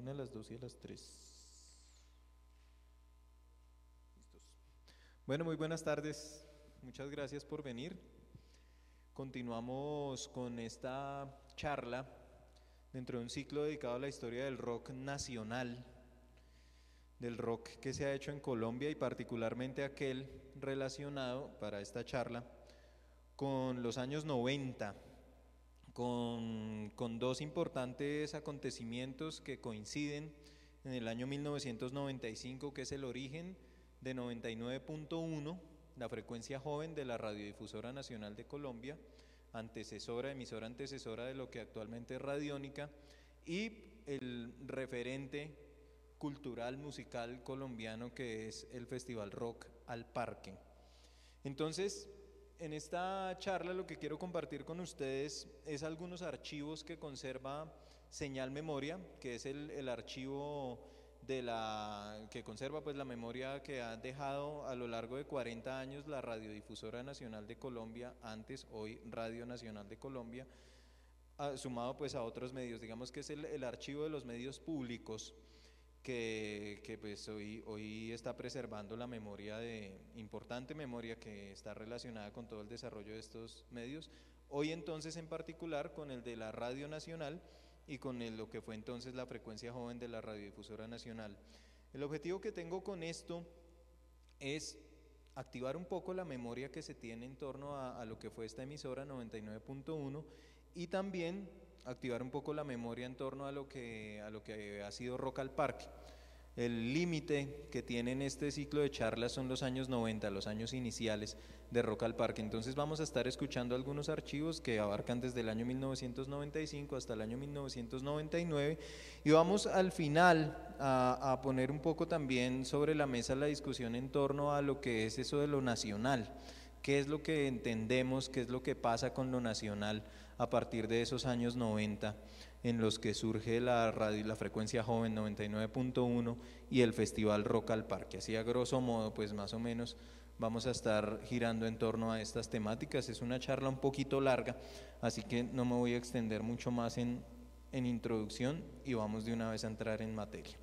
una, a las dos y a las tres. Bueno, muy buenas tardes. Muchas gracias por venir. Continuamos con esta charla dentro de un ciclo dedicado a la historia del rock nacional, del rock que se ha hecho en Colombia y particularmente aquel relacionado para esta charla con los años 90 con, dos importantes acontecimientos que coinciden en el año 1995, que es el origen de 99.1, la frecuencia joven de la Radiodifusora Nacional de Colombia, antecesora, emisora antecesora de lo que actualmente es Radiónica, y el referente cultural musical colombiano que es el Festival Rock al Parque. Entonces, en esta charla lo que quiero compartir con ustedes es algunos archivos que conserva Señal Memoria, que es el, archivo de la que conserva pues la memoria que ha dejado a lo largo de 40 años la Radiodifusora Nacional de Colombia, antes hoy Radio Nacional de Colombia, sumado pues a otros medios, digamos que es el archivo de los medios públicos que, pues hoy, hoy está preservando la memoria de, importante memoria que está relacionada con todo el desarrollo de estos medios, hoy entonces en particular con el de la Radio Nacional y con lo que fue entonces la frecuencia joven de la Radiodifusora Nacional. El objetivo que tengo con esto es activar un poco la memoria que se tiene en torno a, a lo que fue esta emisora 99.1 y también activar un poco la memoria en torno a lo que, a lo que ha sido Rock al Parque. El límite que tiene en este ciclo de charlas son los años 90, los años iniciales de Rock al Parque. Entonces vamos a estar escuchando algunos archivos que abarcan desde el año 1995 hasta el año 1999 y vamos al final a, a poner un poco también sobre la mesa la discusión en torno a lo que es eso de lo nacional. ¿Qué es lo que entendemos? ¿Qué es lo que pasa con lo nacional? A partir de esos años 90 en los que surge la, radio, la frecuencia joven 99.1 y el festival Rock al Parque. Así a grosso modo, pues más o menos vamos a estar girando en torno a estas temáticas. Es una charla un poquito larga, así que no me voy a extender mucho más en, en introducción y vamos de una vez a entrar en materia.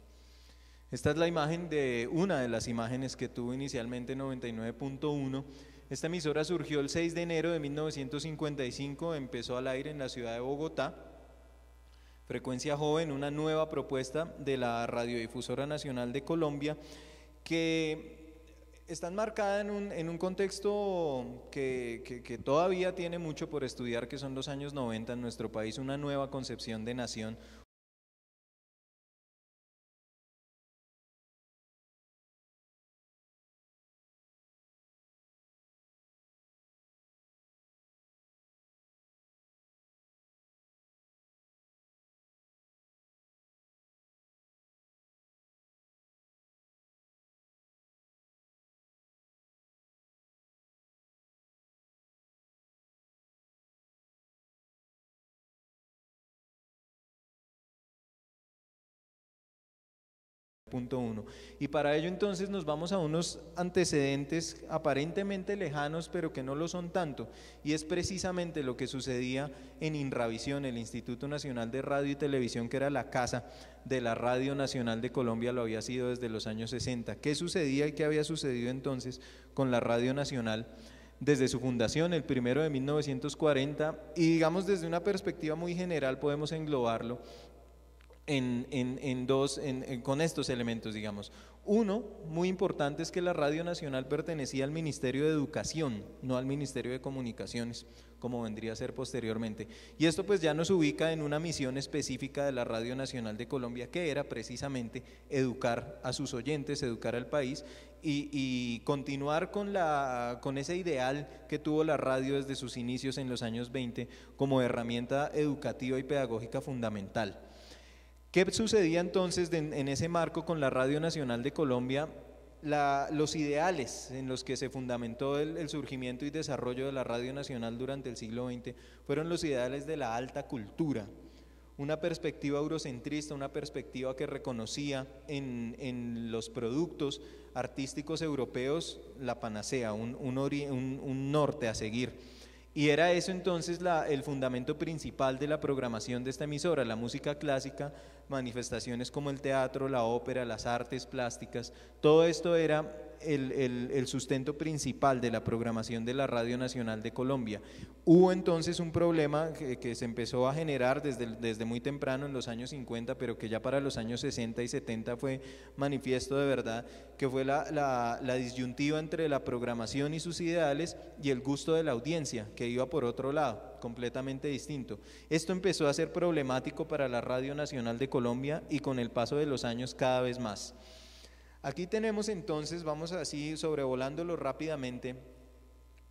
Esta es la imagen de una de las imágenes que tuvo inicialmente 99.1 esta emisora surgió el 6 de enero de 1955, empezó al aire en la ciudad de Bogotá. Frecuencia Joven, una nueva propuesta de la Radiodifusora Nacional de Colombia, que está enmarcada en un, en un contexto que, que, todavía tiene mucho por estudiar, que son los años 90 en nuestro país, una nueva concepción de nación, Punto uno. Y para ello entonces nos vamos a unos antecedentes aparentemente lejanos, pero que no lo son tanto. Y es precisamente lo que sucedía en Inravisión, el Instituto Nacional de Radio y Televisión, que era la casa de la Radio Nacional de Colombia, lo había sido desde los años 60. ¿Qué sucedía y qué había sucedido entonces con la Radio Nacional? desde su fundación, el primero de 1940, y digamos desde una perspectiva muy general podemos englobarlo en, dos, con estos elementos, digamos. Uno, muy importante, es que la Radio Nacional pertenecía al Ministerio de Educación, no al Ministerio de Comunicaciones, como vendría a ser posteriormente. Y esto pues ya nos ubica en una misión específica de la Radio Nacional de Colombia, que era precisamente educar a sus oyentes, educar al país y, y, continuar con, la, con ese ideal que tuvo la radio desde sus inicios en los años 20 como herramienta educativa y pedagógica fundamental. ¿Qué sucedía entonces en ese marco con la Radio Nacional de Colombia? los ideales en los que se fundamentó el, surgimiento y desarrollo de la Radio Nacional durante el siglo XX fueron los ideales de la alta cultura, una perspectiva eurocentrista, una perspectiva que reconocía en, los productos artísticos europeos la panacea, un norte a seguir Y era eso entonces el fundamento principal de la programación de esta emisora, la música clásica, manifestaciones como el teatro, la ópera, las artes plásticas, todo esto era el, sustento principal de la programación de la Radio Nacional de Colombia. Hubo entonces un problema que, se empezó a generar desde, desde, muy temprano en los años 50, pero que ya para los años 60 y 70 fue manifiesto de verdad, que fue la, la disyuntiva entre la programación y sus ideales y el gusto de la audiencia, que iba por otro lado, completamente distinto. Esto empezó a ser problemático para la Radio Nacional de Colombia y con el paso de los años cada vez más. Aquí tenemos entonces, vamos así sobrevolándolo rápidamente,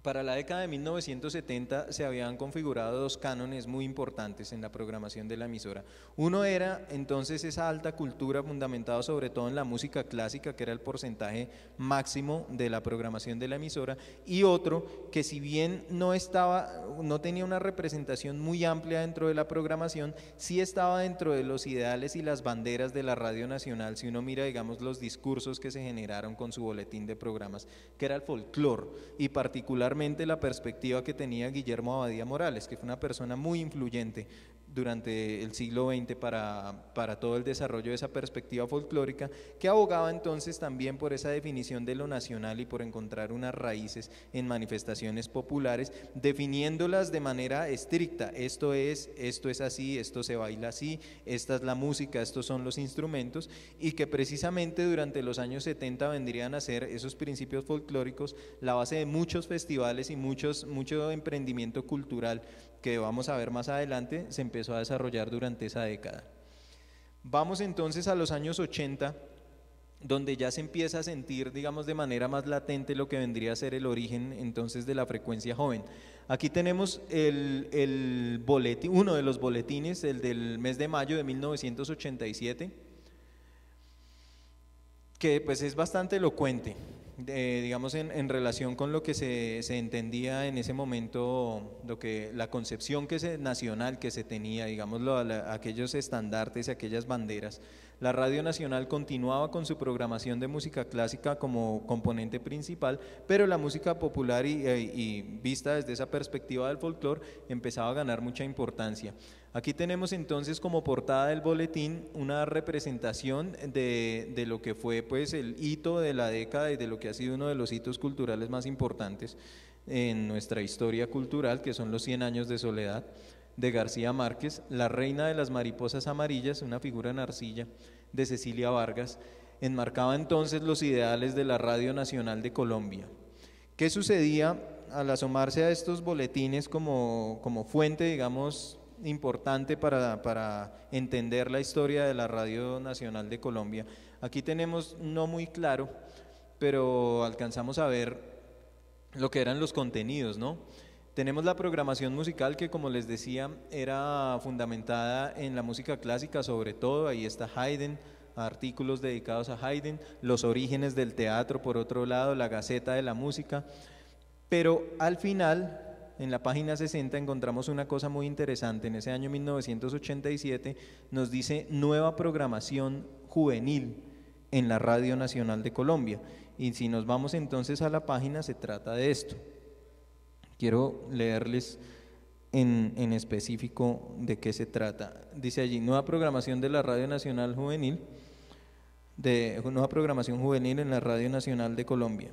para la década de 1970 se habían configurado dos cánones muy importantes en la programación de la emisora. Uno era entonces esa alta cultura fundamentada sobre todo en la música clásica, que era el porcentaje máximo de la programación de la emisora, y otro que si bien no estaba, no tenía una representación muy amplia dentro de la programación, sí estaba dentro de los ideales y las banderas de la Radio Nacional, si uno mira, digamos, los discursos que se generaron con su boletín de programas, que era el folclore y particularmente la perspectiva que tenía Guillermo Abadía Morales, que fue una persona muy influyente durante el siglo XX para, para, todo el desarrollo de esa perspectiva folclórica, que abogaba entonces también por esa definición de lo nacional y por encontrar unas raíces en manifestaciones populares, definiéndolas de manera estricta. Esto es, esto es así, esto se baila así, esta es la música, estos son los instrumentos, y que precisamente durante los años 70 vendrían a ser esos principios folclóricos la base de muchos festivales y muchos, mucho emprendimiento cultural que vamos a ver más adelante, se empezó a desarrollar durante esa década. Vamos entonces a los años 80, donde ya se empieza a sentir, digamos, de manera más latente lo que vendría a ser el origen entonces de la frecuencia joven. Aquí tenemos el, el boletín, uno de los boletines, el del mes de mayo de 1987, que pues es bastante elocuente digamos, en, relación con lo que se, entendía en ese momento, lo que, la concepción que se, nacional que se tenía, digamos, aquellos estandartes y aquellas banderas. La Radio Nacional continuaba con su programación de música clásica como componente principal, pero la música popular y, eh, y vista desde esa perspectiva del folclore empezaba a ganar mucha importancia. Aquí tenemos entonces como portada del boletín una representación de, lo que fue pues el hito de la década y de lo que ha sido uno de los hitos culturales más importantes en nuestra historia cultural, que son los 100 años de soledad de García Márquez, La reina de las mariposas amarillas, una figura en arcilla de Cecilia Vargas, enmarcaba entonces los ideales de la Radio Nacional de Colombia. ¿Qué sucedía al asomarse a estos boletines como, como fuente, digamos, importante para, para, entender la historia de la Radio Nacional de Colombia. Aquí tenemos no muy claro, pero alcanzamos a ver lo que eran los contenidos, ¿no? Tenemos la programación musical que, como les decía, era fundamentada en la música clásica, sobre todo, ahí está Haydn, artículos dedicados a Haydn, los orígenes del teatro, por otro lado, la Gaceta de la Música, pero al final en la página 60 encontramos una cosa muy interesante. En ese año 1987 nos dice nueva programación juvenil en la Radio Nacional de Colombia. Y si nos vamos entonces a la página, se trata de esto. Quiero leerles en, específico de qué se trata. Dice allí, nueva programación de la Radio Nacional Juvenil, de nueva programación juvenil en la Radio Nacional de Colombia.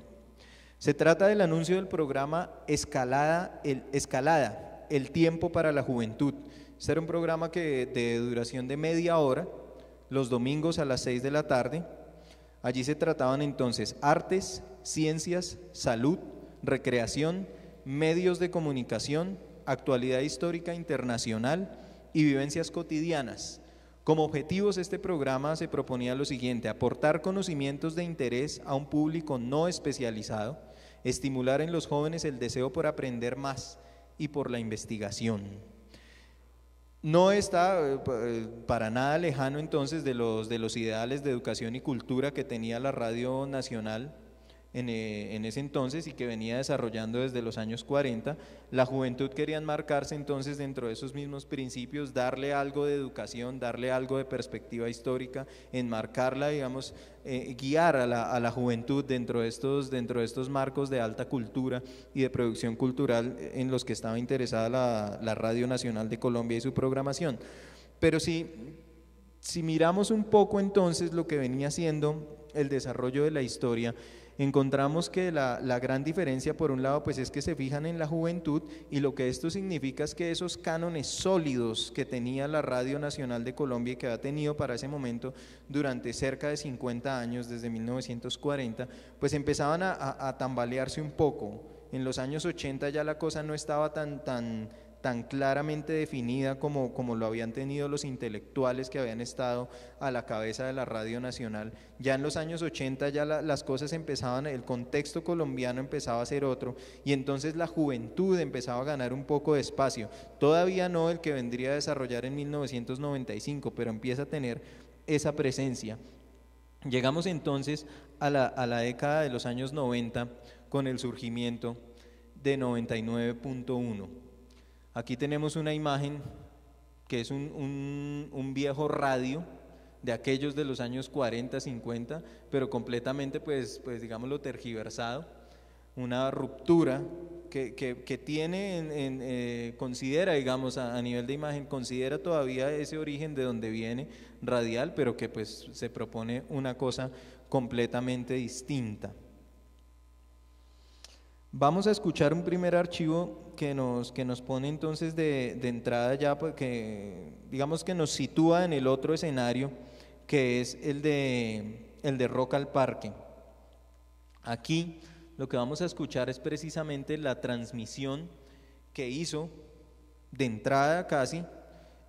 Se trata del anuncio del programa Escalada, el, Escalada, el tiempo para la juventud. Este era un programa que, de duración de media hora, los domingos a las seis de la tarde. Allí se trataban entonces artes, ciencias, salud, recreación, medios de comunicación, actualidad histórica internacional y vivencias cotidianas. Como objetivos, este programa se proponía lo siguiente, aportar conocimientos de interés a un público no especializado, estimular en los jóvenes el deseo por aprender más y por la investigación. No está eh, para nada lejano entonces de los, de los ideales de educación y cultura que tenía la Radio Nacional eh, en, ese entonces y que venía desarrollando desde los años 40. La juventud quería enmarcarse entonces dentro de esos mismos principios, darle algo de educación, darle algo de perspectiva histórica, enmarcarla, digamos, eh, guiar a la, juventud dentro de, estos, dentro de estos marcos de alta cultura y de producción cultural en los que estaba interesada la, la Radio Nacional de Colombia y su programación. Pero si, si miramos un poco entonces lo que venía siendo el desarrollo de la historia, encontramos que la, gran diferencia, por un lado, pues es que se fijan en la juventud y lo que esto significa es que esos cánones sólidos que tenía la Radio Nacional de Colombia y que ha tenido para ese momento durante cerca de 50 años, desde 1940, pues empezaban a, a tambalearse un poco. En los años 80 ya la cosa no estaba tan, tan tan claramente definida como, como lo habían tenido los intelectuales que habían estado a la cabeza de la Radio Nacional. Ya en los años 80 ya las cosas empezaban, el contexto colombiano empezaba a ser otro y entonces la juventud empezaba a ganar un poco de espacio. Todavía no el que vendría a desarrollar en 1995, pero empieza a tener esa presencia. Llegamos entonces a la, a la década de los años 90 con el surgimiento de 99.1 Aquí tenemos una imagen que es un, viejo radio de aquellos de los años 40, 50, pero completamente, pues, pues digámoslo, tergiversado, una ruptura que, tiene, en, eh, considera, digamos, a, a, nivel de imagen, considera todavía ese origen de donde viene radial, pero que pues se propone una cosa completamente distinta. Vamos a escuchar un primer archivo que nos, que nos pone entonces de, entrada ya, porque pues, digamos que nos sitúa en el otro escenario, que es el de, el de Rock al Parque. Aquí lo que vamos a escuchar es precisamente la transmisión que hizo de entrada casi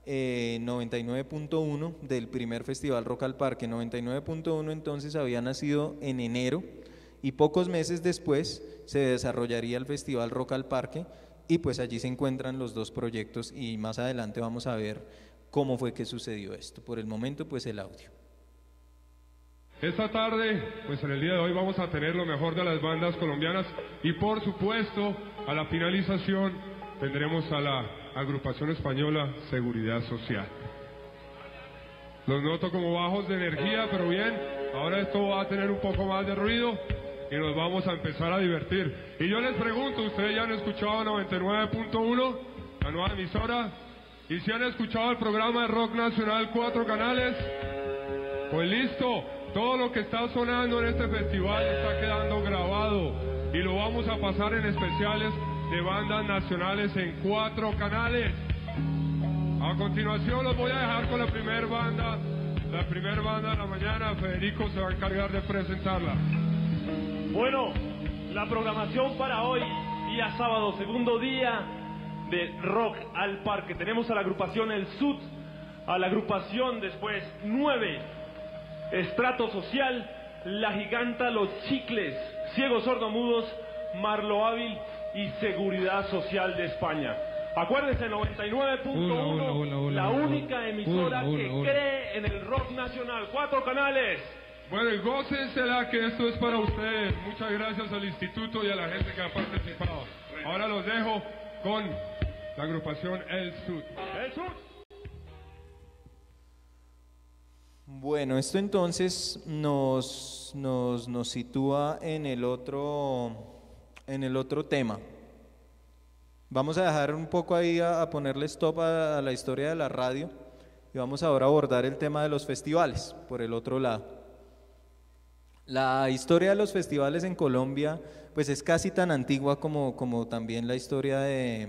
99.1 eh, del primer festival Rock al Parque. 99.1 entonces había nacido en enero y pocos meses después se desarrollaría el Festival Rock al Parque y pues allí se encuentran los dos proyectos y más adelante vamos a ver cómo fue que sucedió esto. Por el momento pues el audio. Esta tarde, pues en el día de hoy vamos a tener lo mejor de las bandas colombianas y por supuesto a la finalización tendremos a la agrupación española Seguridad Social. Los noto como bajos de energía, pero bien, ahora esto va a tener un poco más de ruido y nos vamos a empezar a divertir. Y yo les pregunto, ¿ustedes ya han escuchado 99.1, la nueva emisora? ¿Y si han escuchado el programa de Rock Nacional, cuatro canales? Pues listo, todo lo que está sonando en este festival está quedando grabado y lo vamos a pasar en especiales de bandas nacionales en cuatro canales. A continuación los voy a dejar con la primera banda, la primera banda de la mañana, Federico se va a encargar de presentarla. Bueno, la programación para hoy, día sábado, segundo día de Rock al Parque. Tenemos a la agrupación El Sud, a la agrupación después nueve, Estrato Social, La Giganta, Los Chicles, Ciegos Sordomudos, Marlo Hábil y Seguridad Social de España. Acuérdense, 99.1, la única emisora que cree en el rock nacional. Cuatro canales. Bueno, y gócensela que esto es para ustedes. Muchas gracias al instituto y a la gente que ha participado. Ahora los dejo con la agrupación El Sud. El Sud. Bueno, esto entonces nos, nos, nos sitúa en el, otro, en el otro tema. Vamos a dejar un poco ahí a, ponerle stop a la historia de la radio y vamos ahora a abordar el tema de los festivales por el otro lado. La historia de los festivales en Colombia pues es casi tan antigua como, como también la historia de,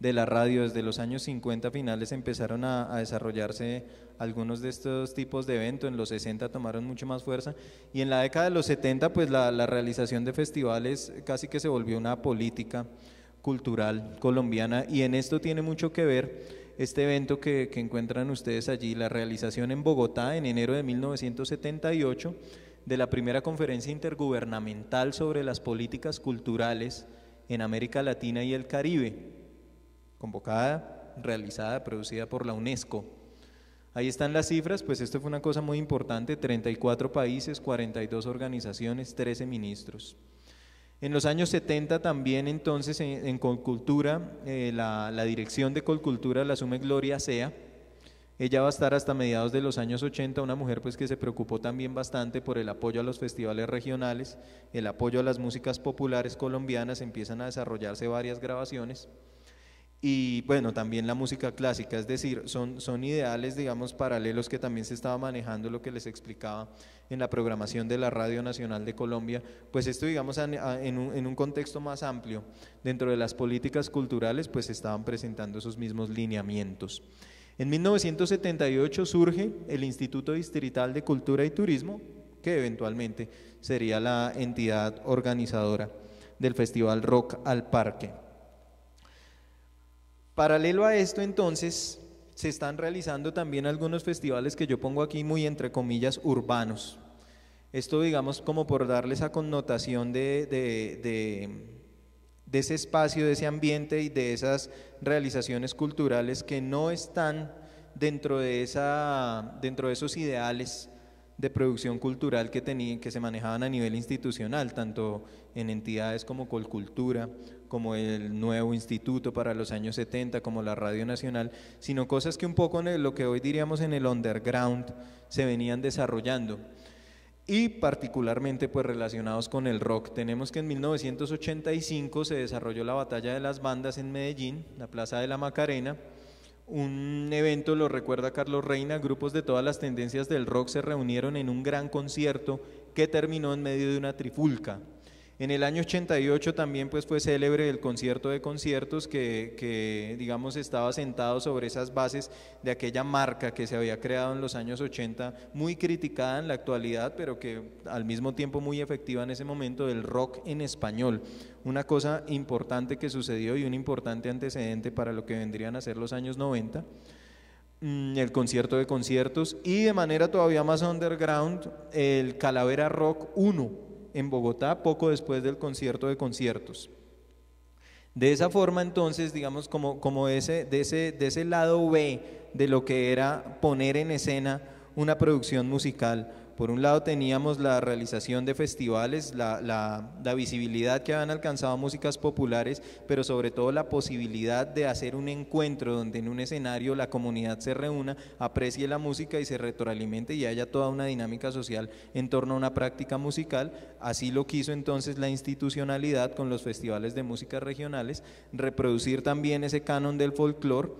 la radio. Desde los años 50 finales empezaron a, desarrollarse algunos de estos tipos de eventos, en los 60 tomaron mucho más fuerza. Y en la década de los 70 pues la, realización de festivales casi que se volvió una política cultural colombiana. Y en esto tiene mucho que ver este evento que encuentran ustedes allí, la realización en Bogotá en enero de 1978 de la primera conferencia intergubernamental sobre las políticas culturales en América Latina y el Caribe, convocada, realizada, producida por la UNESCO. Ahí están las cifras, pues esto fue una cosa muy importante, 34 países, 42 organizaciones, 13 ministros. En los años 70 también entonces en, Colcultura, eh, la, la, dirección de Colcultura la asume Gloria Sea. Ella va a estar hasta mediados de los años 80, una mujer pues que se preocupó también bastante por el apoyo a los festivales regionales, el apoyo a las músicas populares colombianas, empiezan a desarrollarse varias grabaciones y bueno, también la música clásica, es decir, son, son ideales, digamos, paralelos que también se estaba manejando, lo que les explicaba en la programación de la Radio Nacional de Colombia, pues esto, digamos, en un, en un contexto más amplio, dentro de las políticas culturales, pues estaban presentando esos mismos lineamientos. En 1978 surge el Instituto Distrital de Cultura y Turismo, que eventualmente sería la entidad organizadora del Festival Rock al Parque. Paralelo a esto, entonces, se están realizando también algunos festivales que yo pongo aquí muy entre comillas urbanos. Esto, digamos, como por darle esa connotación de, de, ese espacio, de ese ambiente y de esas realizaciones culturales que no están dentro de, esa, dentro de esos ideales de producción cultural que, tenían, que se manejaban a nivel institucional, tanto en entidades como Colcultura como el nuevo instituto para los años 70, como la Radio Nacional, sino cosas que un poco en lo que hoy diríamos en el underground se venían desarrollando y particularmente pues relacionados con el rock. Tenemos que en 1985 se desarrolló la batalla de las bandas en Medellín, la Plaza de la Macarena, un evento, lo recuerda Carlos Reina, grupos de todas las tendencias del rock se reunieron en un gran concierto que terminó en medio de una trifulca. En el año 88 también pues fue célebre el concierto de conciertos que, digamos estaba sentado sobre esas bases de aquella marca que se había creado en los años 80, muy criticada en la actualidad, pero que al mismo tiempo muy efectiva en ese momento del rock en español. Una cosa importante que sucedió y un importante antecedente para lo que vendrían a ser los años 90 mm, el concierto de conciertos y de manera todavía más underground el Calavera Rock 1 en Bogotá poco después del concierto de conciertos. De esa forma entonces, digamos, como, como ese, de, ese, de ese lado B de lo que era poner en escena una producción musical, por un lado teníamos la realización de festivales, la, visibilidad que habían alcanzado músicas populares, pero sobre todo la posibilidad de hacer un encuentro donde en un escenario la comunidad se reúna, aprecie la música y se retroalimente y haya toda una dinámica social en torno a una práctica musical. Así lo quiso entonces la institucionalidad con los festivales de música regionales, reproducir también ese canon del folclore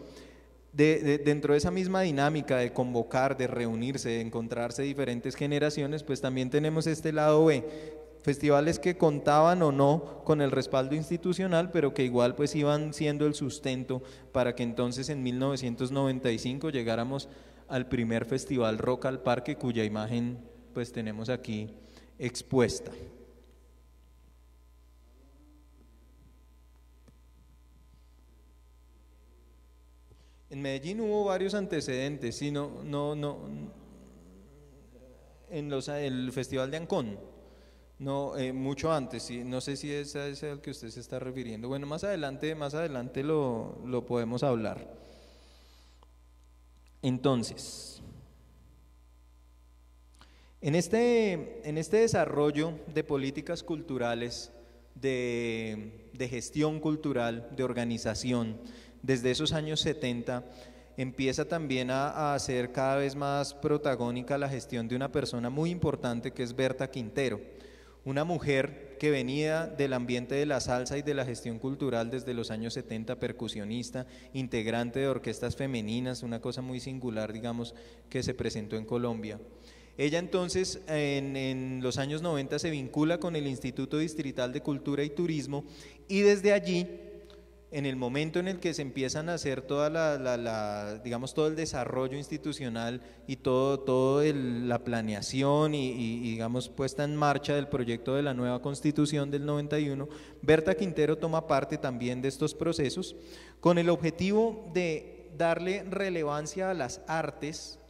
dentro de esa misma dinámica de convocar, de reunirse, de encontrarse diferentes generaciones, pues también tenemos este lado B, festivales que contaban o no con el respaldo institucional, pero que igual pues iban siendo el sustento para que entonces en 1995 llegáramos al primer festival Rock al Parque, cuya imagen pues tenemos aquí expuesta. En Medellín hubo varios antecedentes, sino no, no, en los, el Festival de Ancón, no, eh, mucho antes, no sé si ese es al que usted se está refiriendo. Bueno, más adelante, más adelante lo, lo podemos hablar. Entonces, en este, en este desarrollo de políticas culturales, de, de gestión cultural, de organización, desde esos años 70 empieza también a, a, ser cada vez más protagónica la gestión de una persona muy importante que es Berta Quintero, una mujer que venía del ambiente de la salsa y de la gestión cultural desde los años 70, percusionista, integrante de orquestas femeninas, una cosa muy singular, digamos, que se presentó en Colombia. Ella entonces en, en, los años 90 se vincula con el Instituto Distrital de Cultura y Turismo y desde allí en el momento en el que se empiezan a hacer toda la, digamos, todo el desarrollo institucional y todo, todo la planeación y, digamos, puesta en marcha del proyecto de la nueva constitución del 91, Berta Quintero toma parte también de estos procesos con el objetivo de darle relevancia a las artes,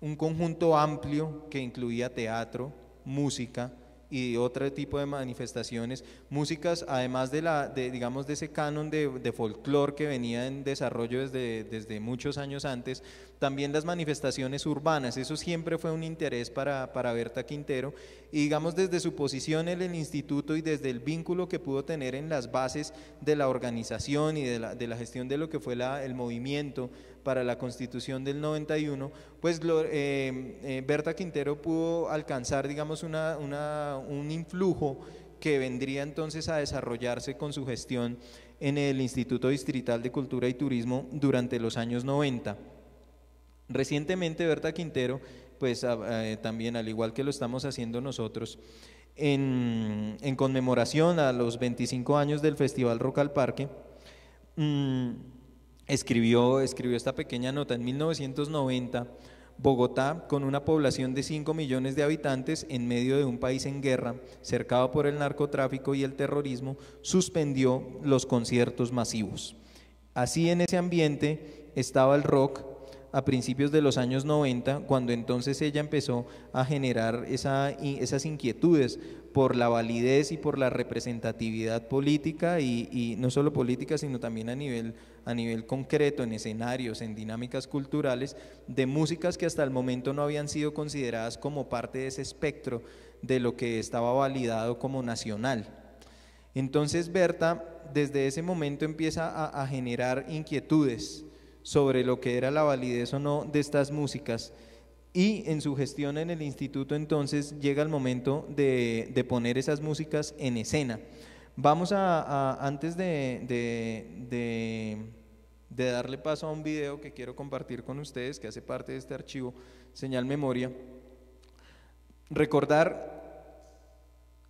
un conjunto amplio que incluía teatro, música, y otro tipo de manifestaciones, músicas además de la, de, digamos, de ese canon de, de folclore que venía en desarrollo desde, desde muchos años antes, también las manifestaciones urbanas, eso siempre fue un interés para, para Berta Quintero. Y digamos desde su posición en el instituto y desde el vínculo que pudo tener en las bases de la organización y de la, de la gestión de lo que fue la, el movimiento para la constitución del 91, pues eh, eh, Berta Quintero pudo alcanzar, digamos, un influjo que vendría entonces a desarrollarse con su gestión en el Instituto Distrital de Cultura y Turismo durante los años 90. Recientemente Berta Quintero, pues eh, también al igual que lo estamos haciendo nosotros, en, conmemoración a los 25 años del Festival Rock al Parque, mmm, escribió, escribió esta pequeña nota en 1990. Bogotá, con una población de 5 millones de habitantes en medio de un país en guerra, cercado por el narcotráfico y el terrorismo, suspendió los conciertos masivos. Así en ese ambiente estaba el rock a principios de los años 90, cuando entonces ella empezó a generar esa, esas inquietudes por la validez y por la representatividad política y, no solo política, sino también a nivel, a nivel concreto, en escenarios, en dinámicas culturales, de músicas que hasta el momento no habían sido consideradas como parte de ese espectro de lo que estaba validado como nacional. Entonces Berta desde ese momento empieza a generar inquietudes sobre lo que era la validez o no de estas músicas y en su gestión en el instituto entonces llega el momento de, poner esas músicas en escena. Vamos a, antes de, darle paso a un video que quiero compartir con ustedes, que hace parte de este archivo Señal Memoria, recordar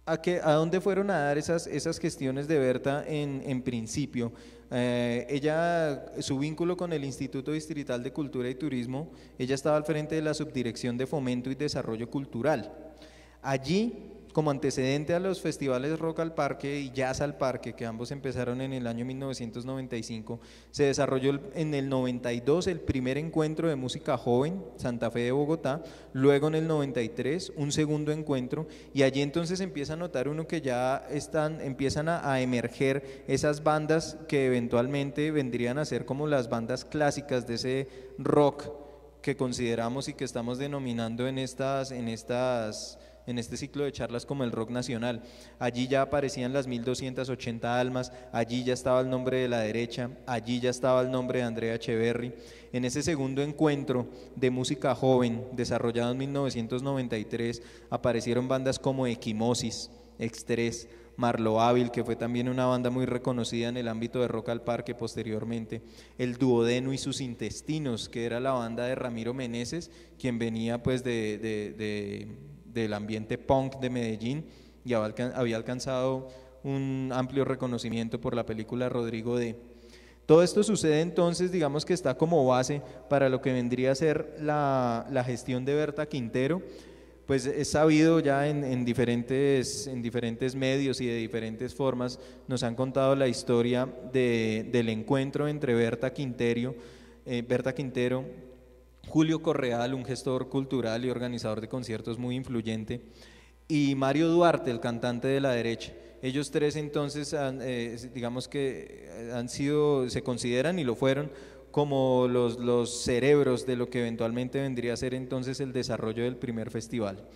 a dónde fueron a dar esas, esas gestiones de Berta en, en principio. Eh, ella, su vínculo con el Instituto Distrital de Cultura y Turismo, ella estaba al frente de la Subdirección de Fomento y Desarrollo Cultural. Allí como antecedente a los festivales Rock al Parque y Jazz al Parque, que ambos empezaron en el año 1995, se desarrolló en el 92 el primer encuentro de música joven, Santa Fe de Bogotá, luego en el 93 un segundo encuentro, y allí entonces empieza a notar uno que ya están, empiezan a, emerger esas bandas que eventualmente vendrían a ser como las bandas clásicas de ese rock que consideramos y que estamos denominando en estas, en estas en este ciclo de charlas como el rock nacional. Allí ya aparecían las 1280 almas, allí ya estaba el nombre de la derecha, allí ya estaba el nombre de Andrea Echeverry. En ese segundo encuentro de música joven, desarrollado en 1993, aparecieron bandas como Equimosis, Extres, Marlo Ávil, que fue también una banda muy reconocida en el ámbito de rock al parque posteriormente, el Duodeno y sus intestinos, que era la banda de Ramiro Meneses, quien venía pues de del ambiente punk de Medellín y había alcanzado un amplio reconocimiento por la película Rodrigo D. Todo esto sucede entonces, digamos que está como base para lo que vendría a ser la, gestión de Berta Quintero, pues es sabido ya en, en, diferentes, en diferentes medios y de diferentes formas, nos han contado la historia de, del encuentro entre Berta Quintero, eh, Berta Quintero Julio Correal, un gestor cultural y organizador de conciertos muy influyente, y Mario Duarte, el cantante de la derecha. Ellos tres entonces, eh, digamos que han sido, se consideran y lo fueron como los, los cerebros de lo que eventualmente vendría a ser entonces el desarrollo del primer festival.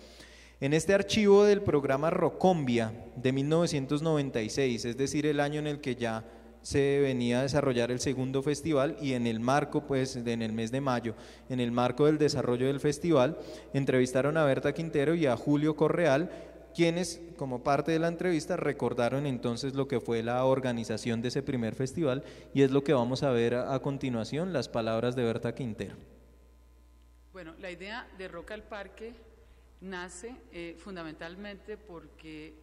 En este archivo del programa Rocombia de 1996, es decir, el año en el que ya se venía a desarrollar el segundo festival y en el marco, pues en el mes de mayo, en el marco del desarrollo del festival, entrevistaron a Berta Quintero y a Julio Correal, quienes como parte de la entrevista recordaron entonces lo que fue la organización de ese primer festival y es lo que vamos a ver a, continuación, las palabras de Berta Quintero. Bueno, la idea de Rock al Parque nace eh, fundamentalmente porque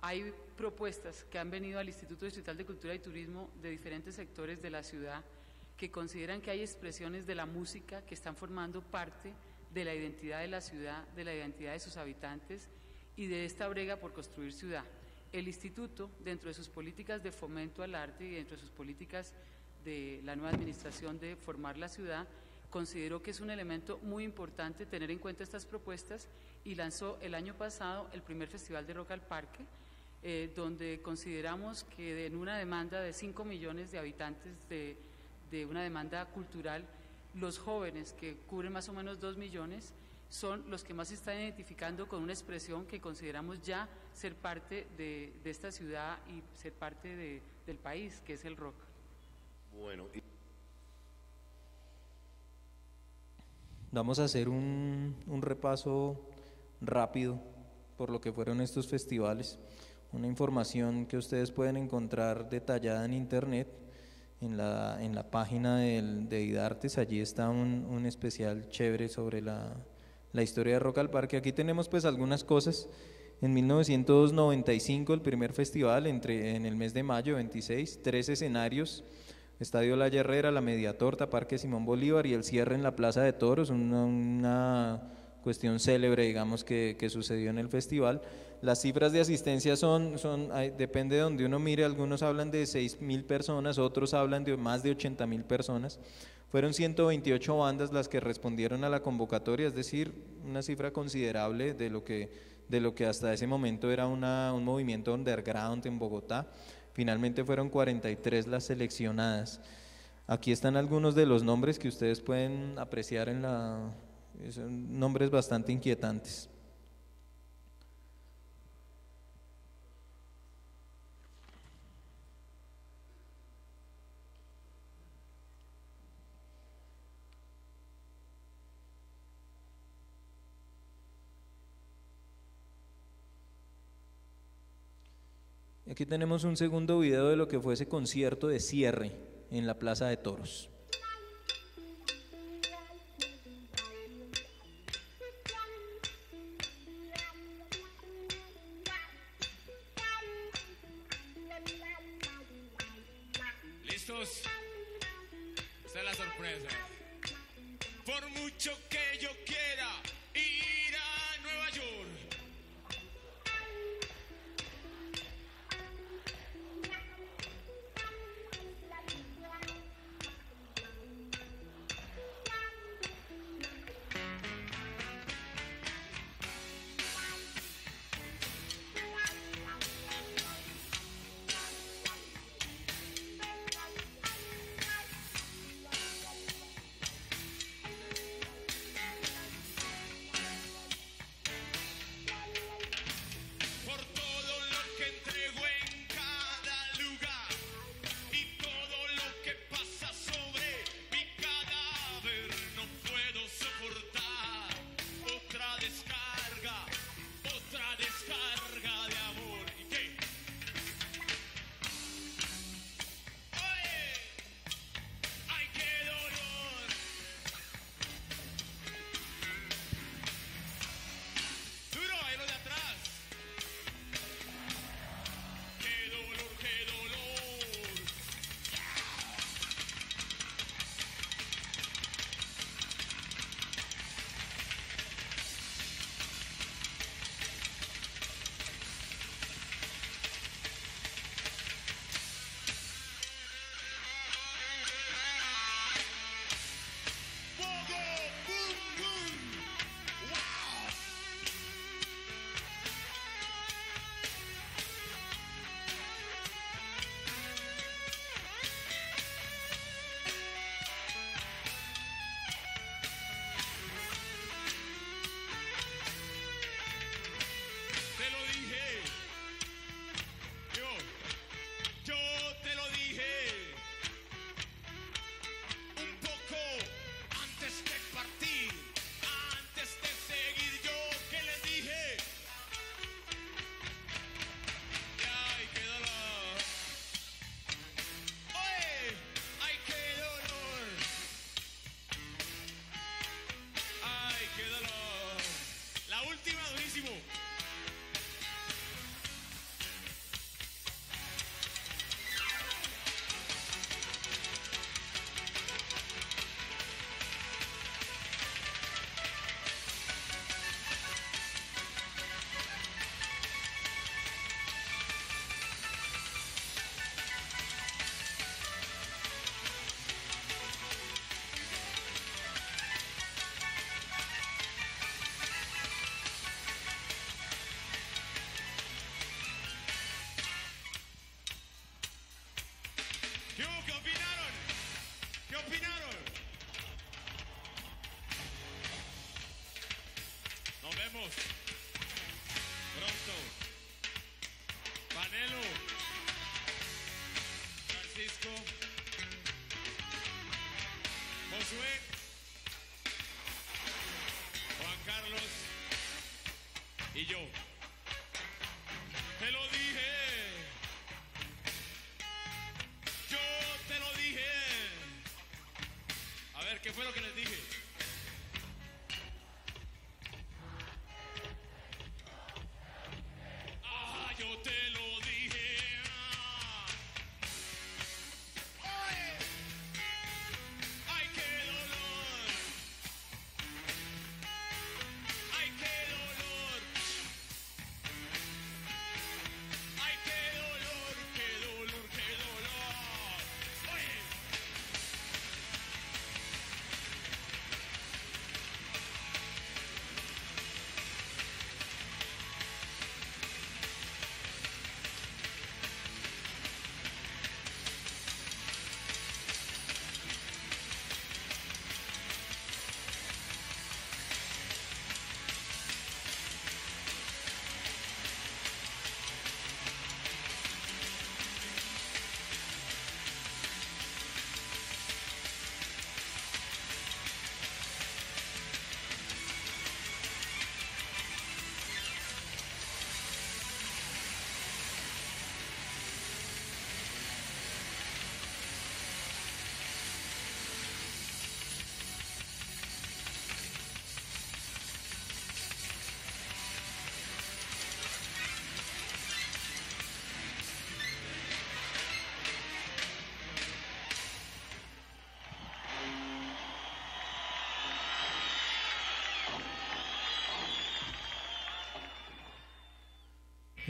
hay propuestas que han venido al Instituto Distrital de Cultura y Turismo de diferentes sectores de la ciudad que consideran que hay expresiones de la música que están formando parte de la identidad de la ciudad, de la identidad de sus habitantes y de esta brega por construir ciudad. El instituto, dentro de sus políticas de fomento al arte y dentro de sus políticas de la nueva administración de formar la ciudad, consideró que es un elemento muy importante tener en cuenta estas propuestas y lanzó el año pasado el primer Festival de Rock al Parque, eh, donde consideramos que en una demanda de 5 millones de habitantes de, de una demanda cultural, los jóvenes, que cubren más o menos 2 millones, son los que más se están identificando con una expresión que consideramos ya ser parte de, de esta ciudad y ser parte de, del país, que es el rock. Bueno, y- Vamos a hacer un, un repaso rápido por lo que fueron estos festivales. Una información que ustedes pueden encontrar detallada en internet, en la, en la página del, de IDARTES. Allí está un, un especial chévere sobre la, la historia de Rock al Parque. Aquí tenemos pues algunas cosas. En 1995 el primer festival, entre, en el mes de mayo 26, tres escenarios. Estadio La Herrera, la Media Torta, Parque Simón Bolívar y el cierre en la Plaza de Toros, una, una cuestión célebre, digamos, que, que sucedió en el festival. Las cifras de asistencia son, son depende de donde uno mire, algunos hablan de 6 mil personas, otros hablan de más de 80 mil personas. Fueron 128 bandas las que respondieron a la convocatoria, es decir, una cifra considerable de lo que, de lo que hasta ese momento era una- un movimiento underground en Bogotá. Finalmente fueron 43 las seleccionadas. Aquí están algunos de los nombres que ustedes pueden apreciar en la... Son nombres bastante inquietantes. Aquí tenemos un segundo video de lo que fue ese concierto de cierre en la Plaza de Toros. ¿Listos? Esta es la sorpresa. Por mucho que yo quiera Vamos. Pronto. Panelo. Francisco. Josué. Juan Carlos. Y yo.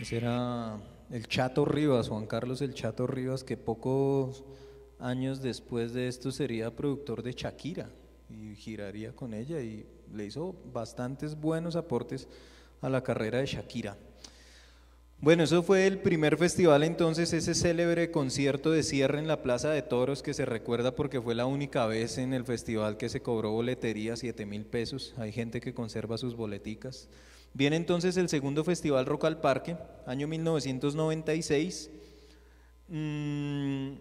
Ese era el Chato Rivas, Juan Carlos el Chato Rivas, que pocos años después de esto sería productor de Shakira y giraría con ella y le hizo bastantes buenos aportes a la carrera de Shakira. Bueno, eso fue el primer festival entonces, ese célebre concierto de cierre en la Plaza de Toros que se recuerda porque fue la única vez en el festival que se cobró boletería, 7 mil pesos. Hay gente que conserva sus boleticas. Viene entonces el segundo festival Rock al Parque, año 1996. Mm,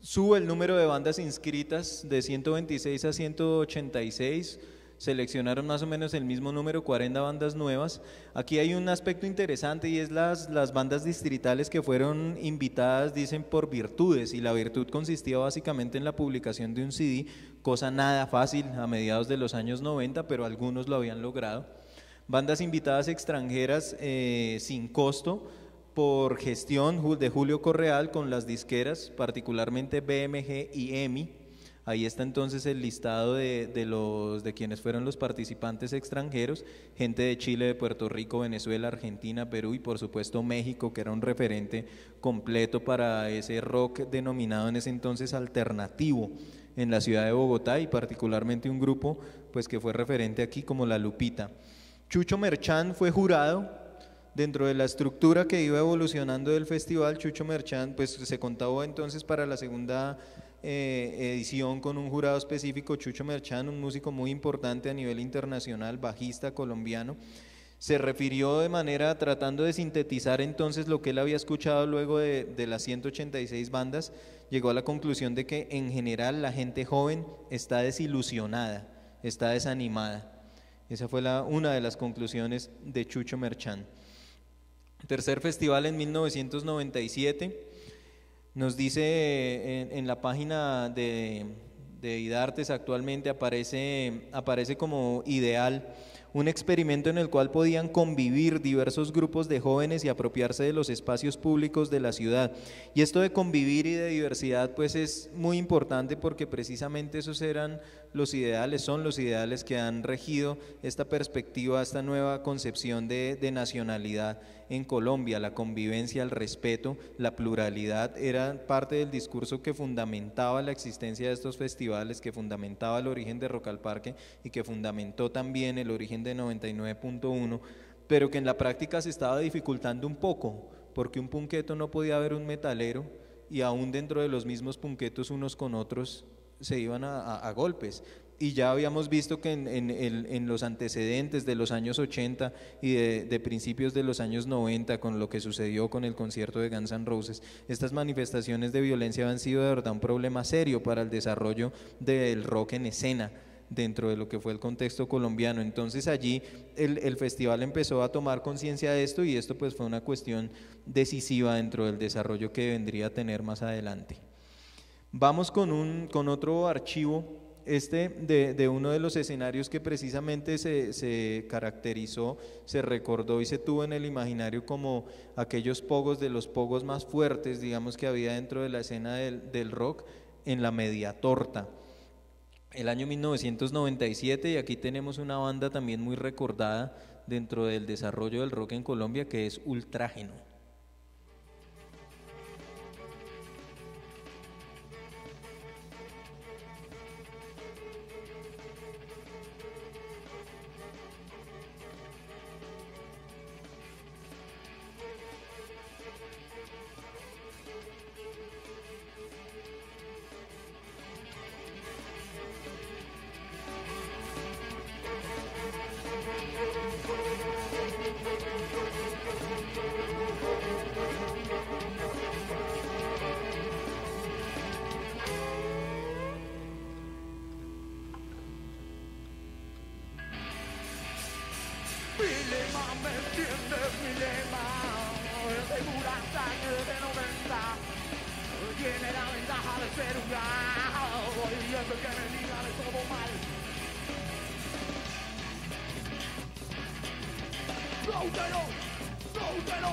sube el número de bandas inscritas de 126 a 186 seleccionaron más o menos el mismo número, 40 bandas nuevas. Aquí hay un aspecto interesante y es las, las bandas distritales que fueron invitadas, dicen, por virtudes, y la virtud consistía básicamente en la publicación de un CD, cosa nada fácil a mediados de los años 90, pero algunos lo habían logrado. Bandas invitadas extranjeras eh, sin costo por gestión de Julio Correal con las disqueras, particularmente BMG y EMI. Ahí está entonces el listado de, de, los, de quienes fueron los participantes extranjeros, gente de Chile, de Puerto Rico, Venezuela, Argentina, Perú y por supuesto México, que era un referente completo para ese rock denominado en ese entonces alternativo en la ciudad de Bogotá y particularmente un grupo pues que fue referente aquí como La Lupita. Chucho Merchán fue jurado dentro de la estructura que iba evolucionando del festival. Chucho Merchán pues se contaba entonces para la segunda eh, edición con un jurado específico, Chucho Merchán, un músico muy importante a nivel internacional, bajista colombiano, se refirió de manera tratando de sintetizar entonces lo que él había escuchado luego de, de, las 186 bandas, llegó a la conclusión de que en general la gente joven está desilusionada, está desanimada. Esa fue la, una de las conclusiones de Chucho Merchán. Tercer festival en 1997 nos dice en, en la página de, de, IDARTES actualmente aparece, aparece como ideal un experimento en el cual podían convivir diversos grupos de jóvenes y apropiarse de los espacios públicos de la ciudad. Y esto de convivir y de diversidad pues es muy importante porque precisamente esos eran los ideales, son los ideales que han regido esta perspectiva, esta nueva concepción de, nacionalidad en Colombia, la convivencia, el respeto, la pluralidad, era parte del discurso que fundamentaba la existencia de estos festivales, que fundamentaba el origen de Rock al Parque y que fundamentó también el origen de 99.1, pero que en la práctica se estaba dificultando un poco, porque un punqueto no podía haber un metalero y aún dentro de los mismos punquetos unos con otros se iban a, golpes. y ya habíamos visto que en, los antecedentes de los años 80 y de, de principios de los años 90, con lo que sucedió con el concierto de Guns N' Roses, estas manifestaciones de violencia han sido de verdad un problema serio para el desarrollo del rock en escena dentro de lo que fue el contexto colombiano. Entonces allí el, el festival empezó a tomar conciencia de esto y esto pues fue una cuestión decisiva dentro del desarrollo que vendría a tener más adelante. Vamos con, un, con otro archivo, este de, de uno de los escenarios que precisamente se, se caracterizó, se recordó y se tuvo en el imaginario como aquellos pogos de los pogos más fuertes, digamos, que había dentro de la escena del, del rock en la media torta. El año 1997 y aquí tenemos una banda también muy recordada dentro del desarrollo del rock en Colombia que es Ultrágeno. No te lo, no te lo,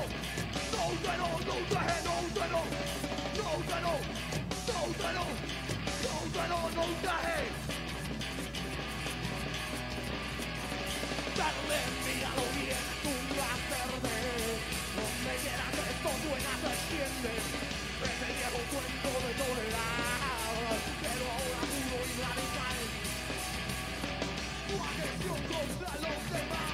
no no te no te lo No no no míralo bien, tú Donde extiende. Cuento de Pero ahora duro y radical. Tu agresión contra los demás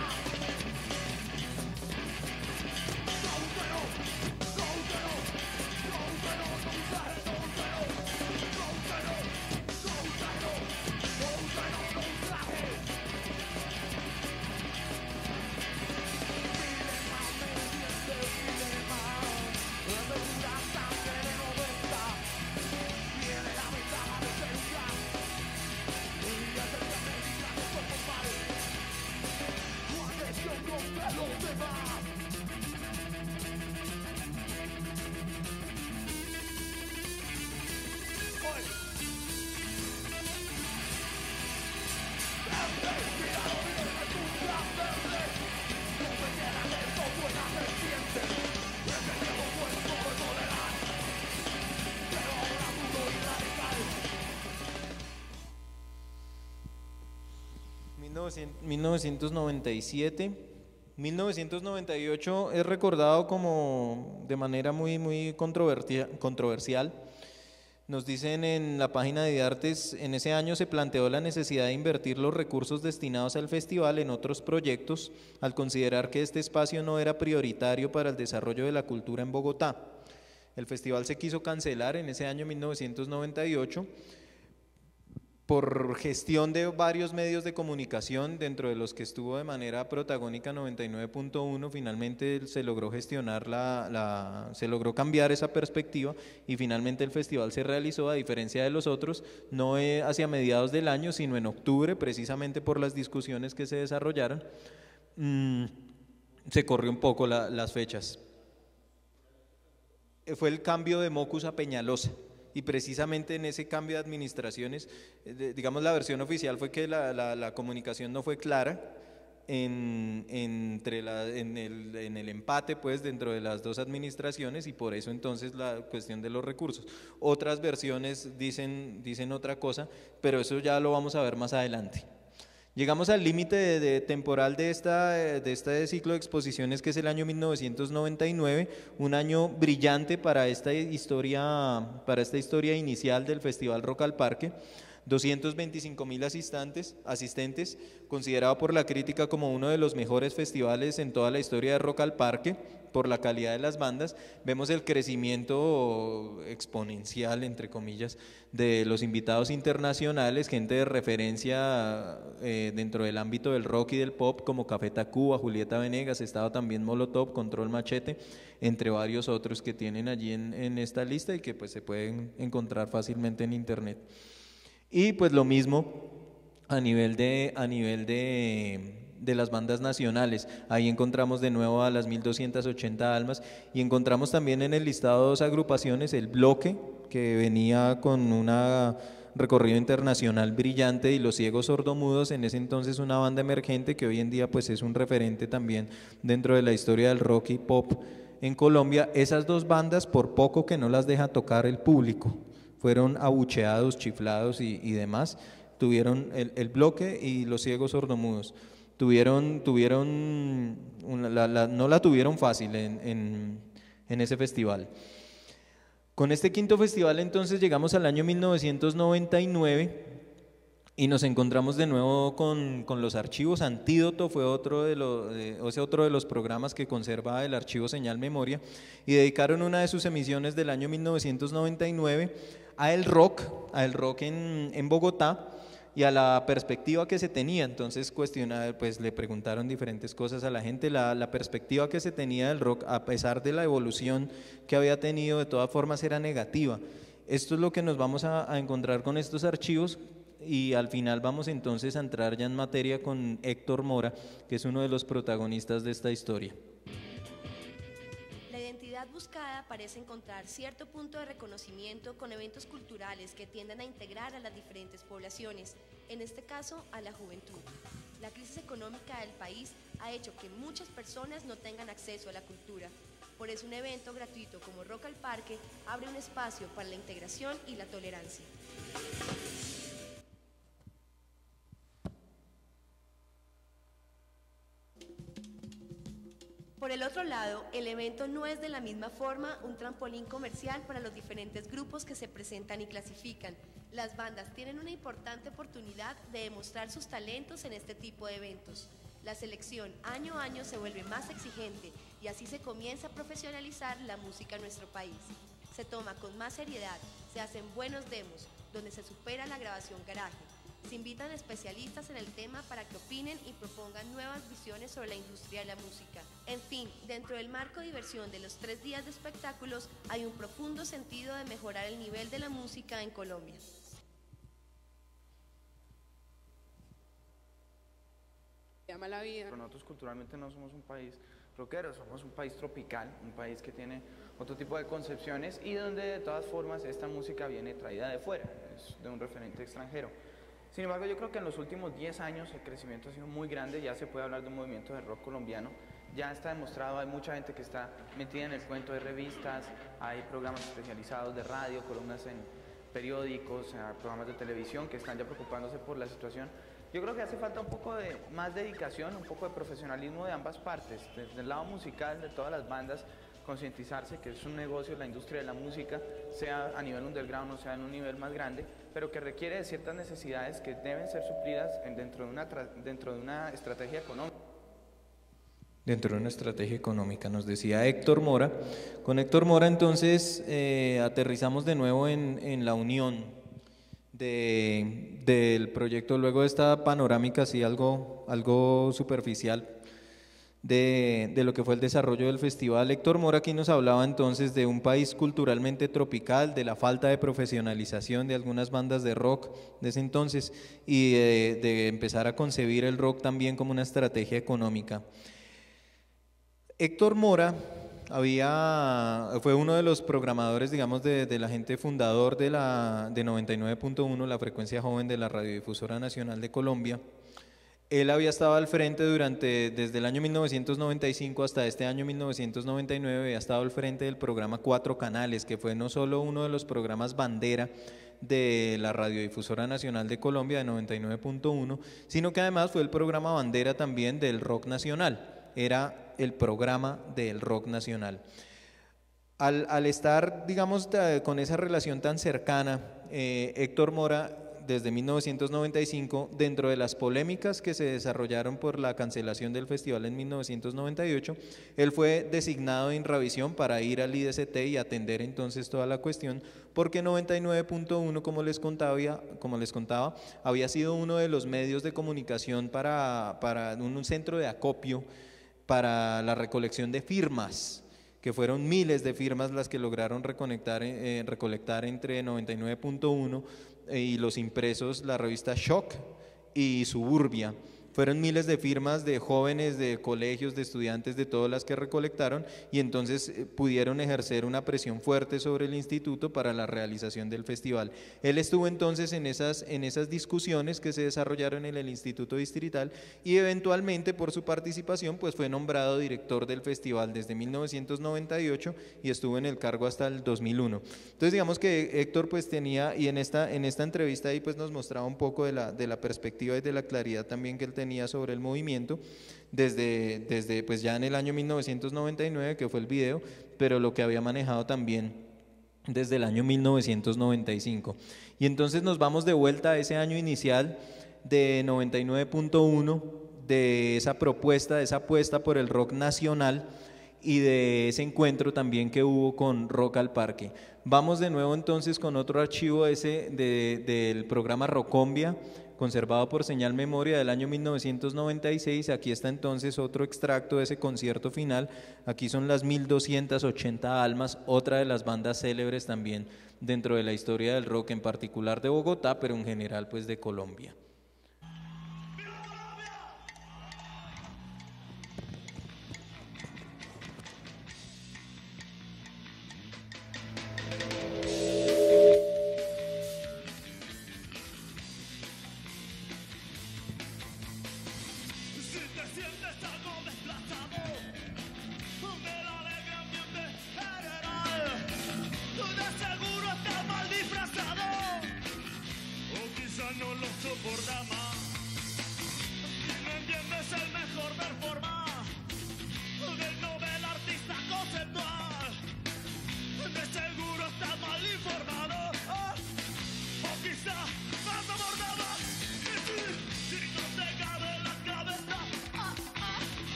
1997. 1998 es recordado como de manera muy, muy controversial. Nos dicen en la página de Artes, en ese año se planteó la necesidad de invertir los recursos destinados al festival en otros proyectos, al considerar que este espacio no era prioritario para el desarrollo de la cultura en Bogotá. El festival se quiso cancelar en ese año 1998 por gestión de varios medios de comunicación, dentro de los que estuvo de manera protagónica 99.1, finalmente se logró gestionar la, se logró cambiar esa perspectiva y finalmente el festival se realizó, a diferencia de los otros, no eh, hacia mediados del año, sino en octubre, precisamente por las discusiones que se desarrollaron. Mm, se corrió un poco la- las fechas. Fue el cambio de Mocus a Peñalosa. Y precisamente en ese cambio de administraciones, eh, digamos, la versión oficial fue que la, la- la comunicación no fue clara en, entre la- en, el, en el empate, pues, dentro de las dos administraciones y por eso entonces la cuestión de los recursos. Otras versiones dicen, dicen otra cosa, pero eso ya lo vamos a ver más adelante. Llegamos al límite de, temporal de, esta, eh, de este ciclo de exposiciones que es el año 1999, un año brillante para esta historia, para esta historia inicial del Festival Rock al Parque, 225 mil asistentes, asistentes, considerado por la crítica como uno de los mejores festivales en toda la historia de Rock al Parque por la calidad de las bandas. Vemos el crecimiento exponencial, entre comillas, de los invitados internacionales, gente de referencia eh, dentro del ámbito del rock y del pop, como Café Tacuba, Julieta Venegas, estaba también Molotov, Control Machete, entre varios otros que tienen allí en, en esta lista y que pues se pueden encontrar fácilmente en internet. Y pues lo mismo a nivel de, a nivel de de las bandas nacionales. Ahí encontramos de nuevo a las 1280 almas y encontramos también en el listado dos agrupaciones, el bloque, que venía con un recorrido internacional brillante y los ciegos sordomudos, en ese entonces una banda emergente que hoy en día pues es un referente también dentro de la historia del rock y pop en Colombia. Esas dos bandas, por poco que no las deja tocar el público, fueron abucheados, chiflados y, demás, tuvieron el bloque y los ciegos sordomudos tuvieron, tuvieron no la tuvieron fácil en, ese festival. Con este quinto festival entonces llegamos al año 1999 y nos encontramos de nuevo con, los archivos. Antídoto fue otro de, los, otro de los programas que conserva el archivo Señal Memoria y dedicaron una de sus emisiones del año 1999 a el rock, a el rock en, en Bogotá y a la perspectiva que se tenía. Entonces cuestionar, pues le preguntaron diferentes cosas a la gente. La, perspectiva que se tenía del rock, a pesar de la evolución que había tenido, de todas formas era negativa. Esto es lo que nos vamos a encontrar con estos archivos y al final vamos entonces a entrar ya en materia con Héctor Mora, que es uno de los protagonistas de esta historia buscada parece encontrar cierto punto de reconocimiento con eventos culturales que tienden a integrar a las diferentes poblaciones, en este caso a la juventud. La crisis económica del país ha hecho que muchas personas no tengan acceso a la cultura. Por eso un evento gratuito como Rock al Parque abre un espacio para la integración y la tolerancia. Por el otro lado, el evento no es de la misma forma un trampolín comercial para los diferentes grupos que se presentan y clasifican. Las bandas tienen una importante oportunidad de demostrar sus talentos en este tipo de eventos. La selección año a año se vuelve más exigente y así se comienza a profesionalizar la música en nuestro país. Se toma con más seriedad, se hacen buenos demos, donde se supera la grabación garaje, se invitan especialistas en el tema para que opinen y propongan nuevas visiones sobre la industria de la música. En fin, dentro del marco de diversión de los tres días de espectáculos hay un profundo sentido de mejorar el nivel de la música en Colombia. Llama la vida. Pero nosotros culturalmente no somos un país rockero, somos un país tropical, un país que tiene otro tipo de concepciones y donde de todas formas esta música viene traída de fuera, es de un referente extranjero. Sin embargo, yo creo que en los últimos 10 años el crecimiento ha sido muy grande, ya se puede hablar de un movimiento de rock colombiano, ya está demostrado, hay mucha gente que está metida en el cuento de revistas, hay programas especializados de radio, columnas en periódicos, programas de televisión que están ya preocupándose por la situación. Yo creo que hace falta un poco de más dedicación, un poco de profesionalismo de ambas partes, desde el lado musical de todas las bandas, concientizarse que es un negocio, la industria de la música, sea a nivel underground o sea en un nivel más grande, pero que requiere de ciertas necesidades que deben ser suplidas dentro de una, dentro de una estrategia económica. Dentro de una estrategia económica, nos decía Héctor Mora. Con Héctor Mora entonces eh, aterrizamos de nuevo en, en la unión de, del proyecto, luego de esta panorámica así algo, algo superficial de, lo que fue el desarrollo del festival. Héctor Mora aquí nos hablaba entonces de un país culturalmente tropical, de la falta de profesionalización de algunas bandas de rock de ese entonces y de, empezar a concebir el rock también como una estrategia económica. Héctor Mora había, fue uno de los programadores, digamos, de, de la gente fundador de, de 99.1, la frecuencia joven de la Radiodifusora Nacional de Colombia. Él había estado al frente durante, desde el año 1995 hasta este año 1999, había estado al frente del programa Cuatro Canales, que fue no solo uno de los programas bandera de la Radiodifusora Nacional de Colombia de 99.1, sino que además fue el programa bandera también del rock nacional, era el programa del rock nacional. Al, estar, digamos, con esa relación tan cercana, eh, Héctor Mora desde 1995, dentro de las polémicas que se desarrollaron por la cancelación del festival en 1998, él fue designado en Ravisión para ir al IDCT y atender entonces toda la cuestión, porque 99.1, como les contaba, como les contaba, había sido uno de los medios de comunicación para, para un centro de acopio para la recolección de firmas que fueron miles de firmas las que lograron reconectar, eh, recolectar entre 99.1 eh, y los impresos, la revista Shock y Suburbia. Fueron miles de firmas de jóvenes, de colegios, de estudiantes, de todas las que recolectaron y entonces eh, pudieron ejercer una presión fuerte sobre el instituto para la realización del festival. Él estuvo entonces en esas, en esas discusiones que se desarrollaron en el Instituto Distrital y eventualmente por su participación pues fue nombrado director del festival desde 1998 y estuvo en el cargo hasta el 2001. Entonces digamos que Héctor pues tenía y en esta, en esta entrevista ahí pues nos mostraba un poco de la, de la perspectiva y de la claridad también que él tenía tenía sobre el movimiento desde, desde pues ya en el año 1999, que fue el video, pero lo que había manejado también desde el año 1995. Y entonces nos vamos de vuelta a ese año inicial de 99.1, de esa propuesta, de esa apuesta por el rock nacional y de ese encuentro también que hubo con Rock al Parque. Vamos de nuevo entonces con otro archivo ese del programa Rocombia, conservado por Señal Memoria del año 1996. Aquí está entonces otro extracto de ese concierto final. Aquí son las 1280 almas, otra de las bandas célebres también dentro de la historia del rock, en particular de Bogotá, pero en general pues de Colombia.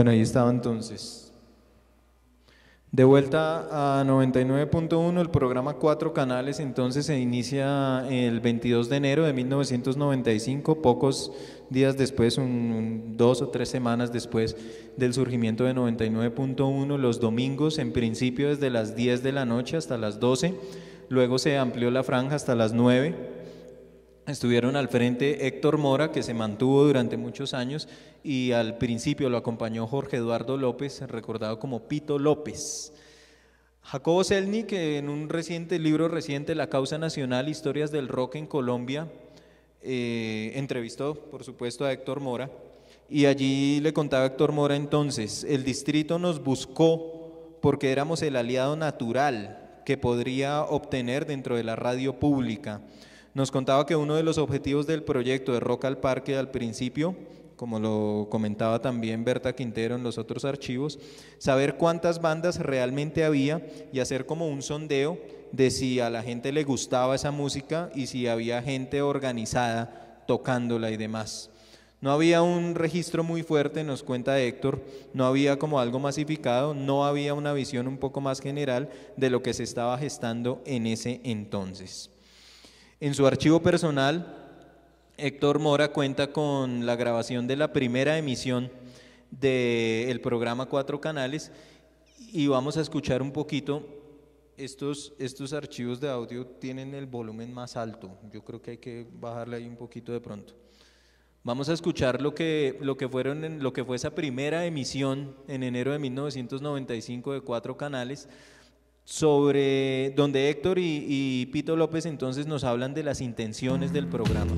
Bueno, ahí estaba entonces. De vuelta a 99.1, el programa Cuatro Canales entonces se inicia el 22 de enero de 1995, pocos días después, un, dos o tres semanas después del surgimiento de 99.1, los domingos en principio desde las 10 de la noche hasta las 12, luego se amplió la franja hasta las 9 Estuvieron al frente Héctor Mora, que se mantuvo durante muchos años, y al principio lo acompañó Jorge Eduardo López, recordado como Pito López. Jacobo Selny, que en un reciente libro reciente, La causa nacional, historias del rock en Colombia, eh, entrevistó, por supuesto, a Héctor Mora, y allí le contaba Héctor Mora entonces, el distrito nos buscó porque éramos el aliado natural que podría obtener dentro de la radio pública nos contaba que uno de los objetivos del proyecto de Rock al Parque al principio, como lo comentaba también Berta Quintero en los otros archivos, saber cuántas bandas realmente había y hacer como un sondeo de si a la gente le gustaba esa música y si había gente organizada tocándola y demás. No había un registro muy fuerte, nos cuenta Héctor, no había como algo masificado, no había una visión un poco más general de lo que se estaba gestando en ese entonces. En su archivo personal, Héctor Mora cuenta con la grabación de la primera emisión del programa Cuatro Canales y vamos a escuchar un poquito. Estos, estos archivos de audio tienen el volumen más alto. Yo creo que hay que bajarle ahí un poquito de pronto. Vamos a escuchar lo que, lo que, fueron lo que fue esa primera emisión en enero de 1995 de cuatro canales, sobre donde Héctor y, y Pito López entonces nos hablan de las intenciones del programa.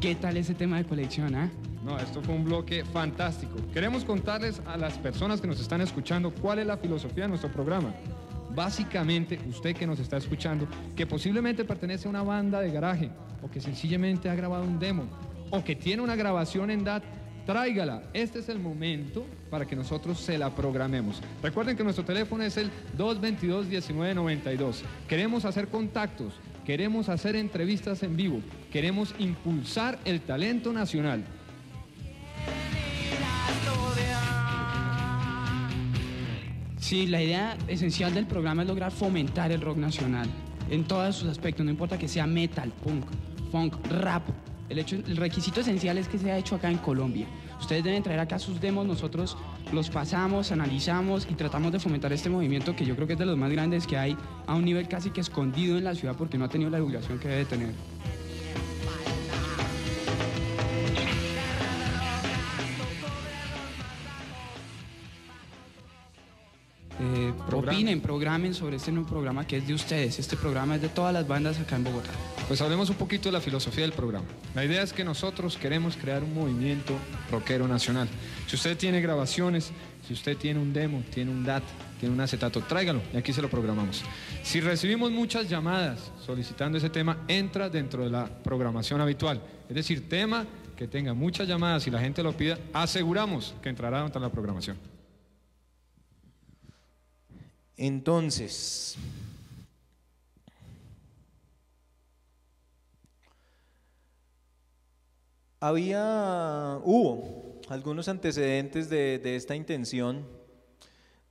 ¿Qué tal ese tema de colección, ah? No, esto fue un bloque fantástico. Queremos contarles a las personas que nos están escuchando cuál es la filosofía de nuestro programa. Básicamente, usted que nos está escuchando, que posiblemente pertenece a una banda de garaje, o que sencillamente ha grabado un demo, o que tiene una grabación en DAT, tráigala. Este es el momento para que nosotros se la programemos. Recuerden que nuestro teléfono es el 222-1992. Queremos hacer contactos, queremos hacer entrevistas en vivo, queremos impulsar el talento nacional. Sí, la idea esencial del programa es lograr fomentar el rock nacional en todos sus aspectos, no importa que sea metal, punk, funk, rap. El, requisito esencial es que sea hecho acá en Colombia. Ustedes deben traer acá sus demos, nosotros los pasamos, analizamos y tratamos de fomentar este movimiento que yo creo que es de los más grandes que hay a un nivel casi que escondido en la ciudad porque no ha tenido la divulgación que debe tener. Eh, opinen, programen sobre este nuevo programa que es de ustedes. Este programa es de todas las bandas acá en Bogotá. Pues hablemos un poquito de la filosofía del programa. La idea es que nosotros queremos crear un movimiento rockero nacional. Si usted tiene grabaciones, si usted tiene un demo, tiene un DAT, tiene un acetato, tráigalo y aquí se lo programamos. Si recibimos muchas llamadas solicitando ese tema, entra dentro de la programación habitual. Es decir, tema que tenga muchas llamadas y la gente lo pida, aseguramos que entrará dentro de la programación. Entonces, había, hubo algunos antecedentes de, de esta intención,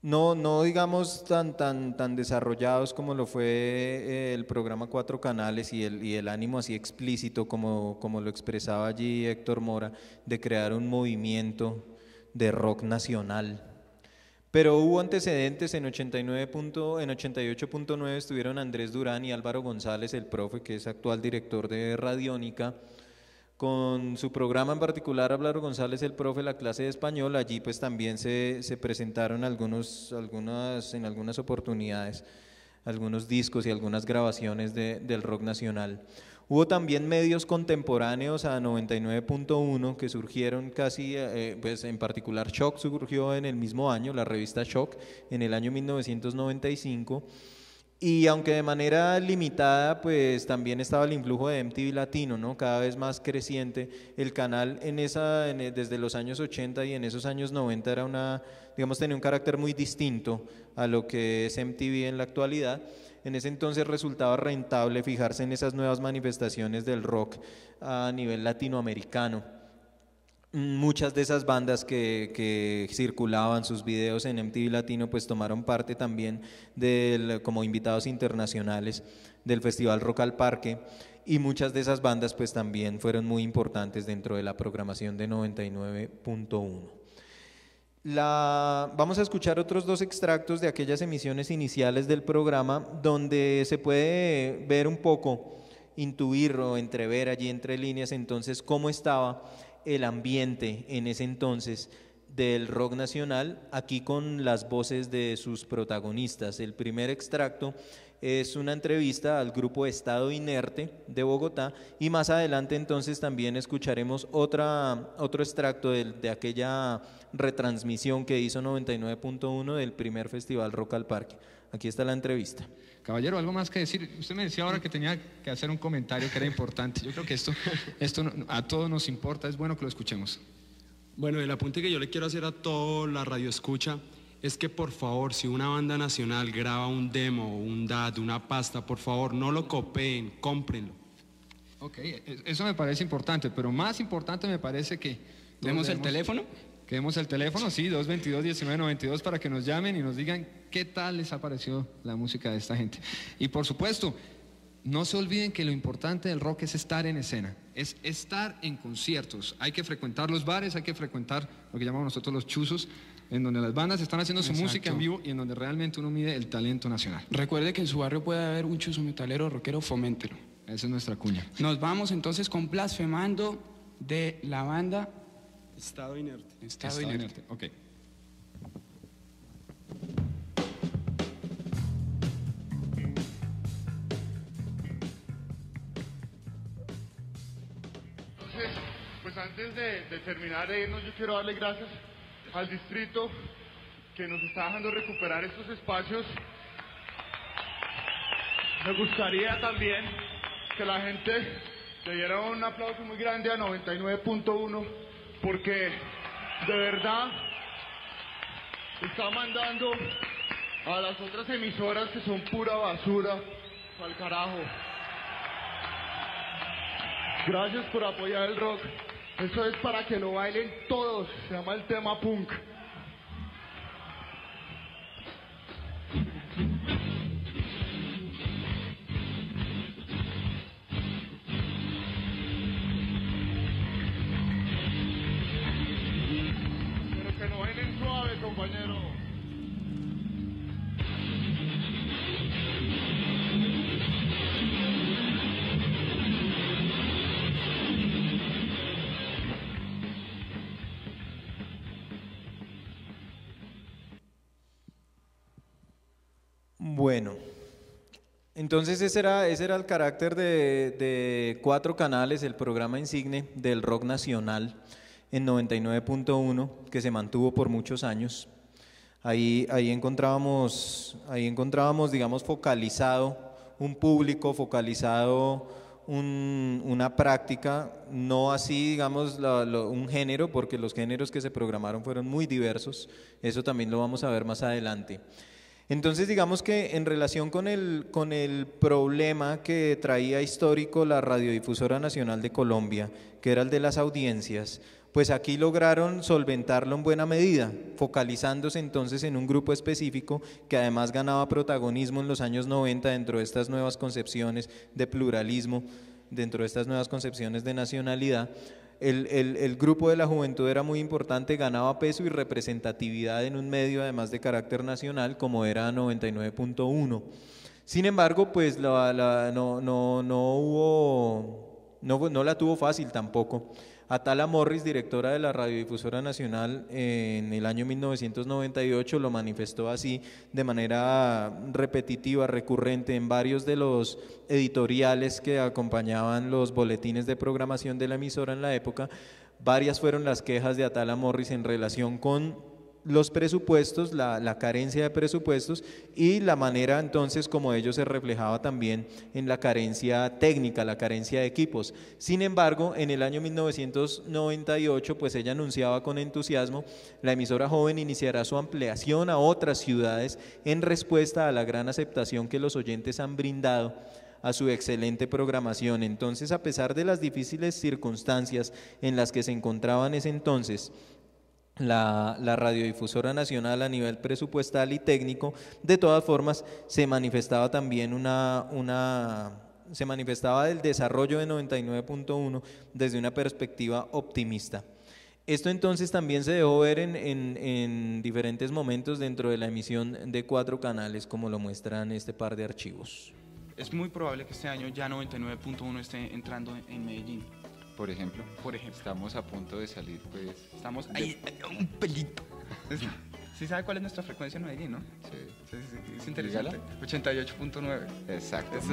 no, no digamos tan, tan, tan desarrollados como lo fue eh, el programa Cuatro Canales y el, y el ánimo así explícito como, como lo expresaba allí Héctor Mora, de crear un movimiento de rock nacional. Pero hubo antecedentes, en, 89 punto, en 88.9 estuvieron Andrés Durán y Álvaro González, el profe, que es actual director de Radiónica, con su programa en particular, Álvaro González, el profe, la clase de español, allí pues también se, se presentaron algunos, algunas, en algunas oportunidades algunos discos y algunas grabaciones de, del rock nacional. Hubo también medios contemporáneos a 99.1 que surgieron casi, eh, pues en particular Shock surgió en el mismo año, la revista Shock, en el año 1995. Y aunque de manera limitada, pues también estaba el influjo de MTV Latino, ¿no? Cada vez más creciente. El canal en esa, desde los años 80 y en esos años 90 era una, digamos, tenía un carácter muy distinto a lo que es MTV en la actualidad. En ese entonces resultaba rentable fijarse en esas nuevas manifestaciones del rock a nivel latinoamericano. Muchas de esas bandas que, que, circulaban sus videos en MTV Latino pues tomaron parte también del, como invitados internacionales del Festival Rock al Parque y muchas de esas bandas pues también fueron muy importantes dentro de la programación de 99.1. Vamos a escuchar otros dos extractos de aquellas emisiones iniciales del programa donde se puede ver un poco, intuir o entrever allí entre líneas entonces cómo estaba el ambiente en ese entonces del rock nacional, aquí con las voces de sus protagonistas. El primer extracto es una entrevista al grupo Estado Inerte de Bogotá y más adelante entonces también escucharemos otra, otro extracto de, de aquella retransmisión que hizo 99.1 del primer festival Rock al Parque. Aquí está la entrevista. Caballero, algo más que decir. Usted me decía ahora que tenía que hacer un comentario que era importante. Yo creo que esto, esto a todos nos importa, es bueno que lo escuchemos. Bueno, el apunte que yo le quiero hacer a toda la radio escucha es que por favor, si una banda nacional graba un demo, un DAT, una pasta, por favor, no lo copien, cómprenlo. Ok, e- eso me parece importante, pero más importante me parece que... ¿Demos el teléfono? Que demos el teléfono, sí, 222-1992 para que nos llamen y nos digan qué tal les ha parecido la música de esta gente. Y por supuesto, no se olviden que lo importante del rock es estar en escena, es estar en conciertos. Hay que frecuentar los bares, hay que frecuentar lo que llamamos nosotros los chuzos, en donde las bandas están haciendo su Exacto. música en vivo y en donde realmente uno mide el talento nacional. Recuerde que en su barrio puede haber un chuzo metalero rockero, foméntelo. Esa es nuestra cuña. Nos vamos entonces con Blasfemando de la banda Estado inerte. Estado, Estado Inerte. inerte, ok. Entonces, pues antes de, de terminar de irnos, yo quiero darle gracias al distrito que nos está dejando recuperar estos espacios. Me gustaría también que la gente le diera un aplauso muy grande a 99.1 porque de verdad está mandando a las otras emisoras que son pura basura al carajo. Gracias por apoyar el rock. Eso es para que lo bailen todos. Se llama el tema punk. Bueno, entonces ese era, ese era el carácter de cuatro canales, el programa insigne del rock nacional en 99.1, que se mantuvo por muchos años. Ahí, ahí, encontrábamos, ahí encontrábamos, digamos, focalizado un público, focalizado un- una práctica, no así, digamos, un género, porque los géneros que se programaron fueron muy diversos, eso también lo vamos a ver más adelante. Entonces, digamos que en relación con el, con el problema que traía histórico la Radiodifusora Nacional de Colombia, que era el de las audiencias, pues aquí lograron solventarlo en buena medida, focalizándose entonces en un grupo específico que además ganaba protagonismo en los años 90 dentro de estas nuevas concepciones de pluralismo, dentro de estas nuevas concepciones de nacionalidad. El, el- grupo de la juventud era muy importante, ganaba peso y representatividad en un medio además de carácter nacional como era 99.1. Sin embargo, pues la- la- no, no, no hubo, no, no la tuvo fácil tampoco. Atala Morris, directora de la Radiodifusora Nacional, en el año 1998 lo manifestó así de manera repetitiva, recurrente en varios de los editoriales que acompañaban los boletines de programación de la emisora en la época. Varias fueron las quejas de Atala Morris en relación con los presupuestos, la, carencia de presupuestos y la manera entonces como ello se reflejaba también en la carencia técnica, la carencia de equipos. Sin embargo, en el año 1998, pues ella anunciaba con entusiasmo, la emisora joven iniciará su ampliación a otras ciudades en respuesta a la gran aceptación que los oyentes han brindado a su excelente programación. Entonces, a pesar de las difíciles circunstancias en las que se encontraba en ese entonces, la, la radiodifusora nacional a nivel presupuestal y técnico, de todas formas se manifestaba también una, una se manifestaba el desarrollo de 99.1 desde una perspectiva optimista. Esto entonces también se dejó ver en, en- en diferentes momentos dentro de la emisión de cuatro canales, como lo muestran este par de archivos. Es muy probable que este año ya 99.1 esté entrando en- Medellín. Por ejemplo, Por ejemplo. estamos a punto de salir, pues. Estamos de- ahí, un pelito. ¿Sí sabe cuál es nuestra frecuencia en Medellín, no? Sí. es interesante. 88.9. Exacto, es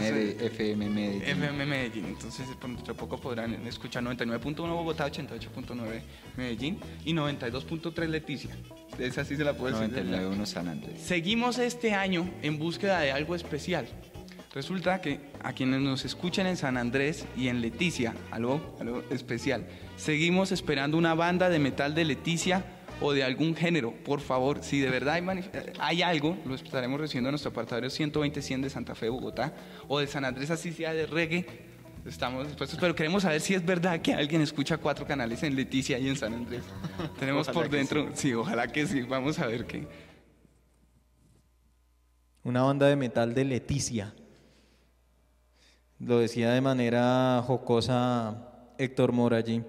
FM Medellín. FM Medellín. Entonces, por de poco podrán escuchar 99.1 Bogotá, 88.9 Medellín y 92.3 Leticia. Esa sí se la puedo decir. 99.1 San Andrés. Seguimos este año en búsqueda de algo especial. Resulta que a quienes nos escuchan en San Andrés y en Leticia, algo, algo especial, seguimos esperando una banda de metal de Leticia o de algún género, por favor, si de verdad hay, eh, hay algo, lo estaremos recibiendo en nuestro apartado 120-100 de Santa Fe, Bogotá, o de San Andrés, así sea de reggae, estamos dispuestos, pero queremos saber si es verdad que alguien escucha cuatro canales en Leticia y en San Andrés. Tenemos Ojalá por dentro, sí, ojalá que sí, vamos a ver qué. Una banda de metal de Leticia. Lo decía de manera jocosa Héctor Mora allí.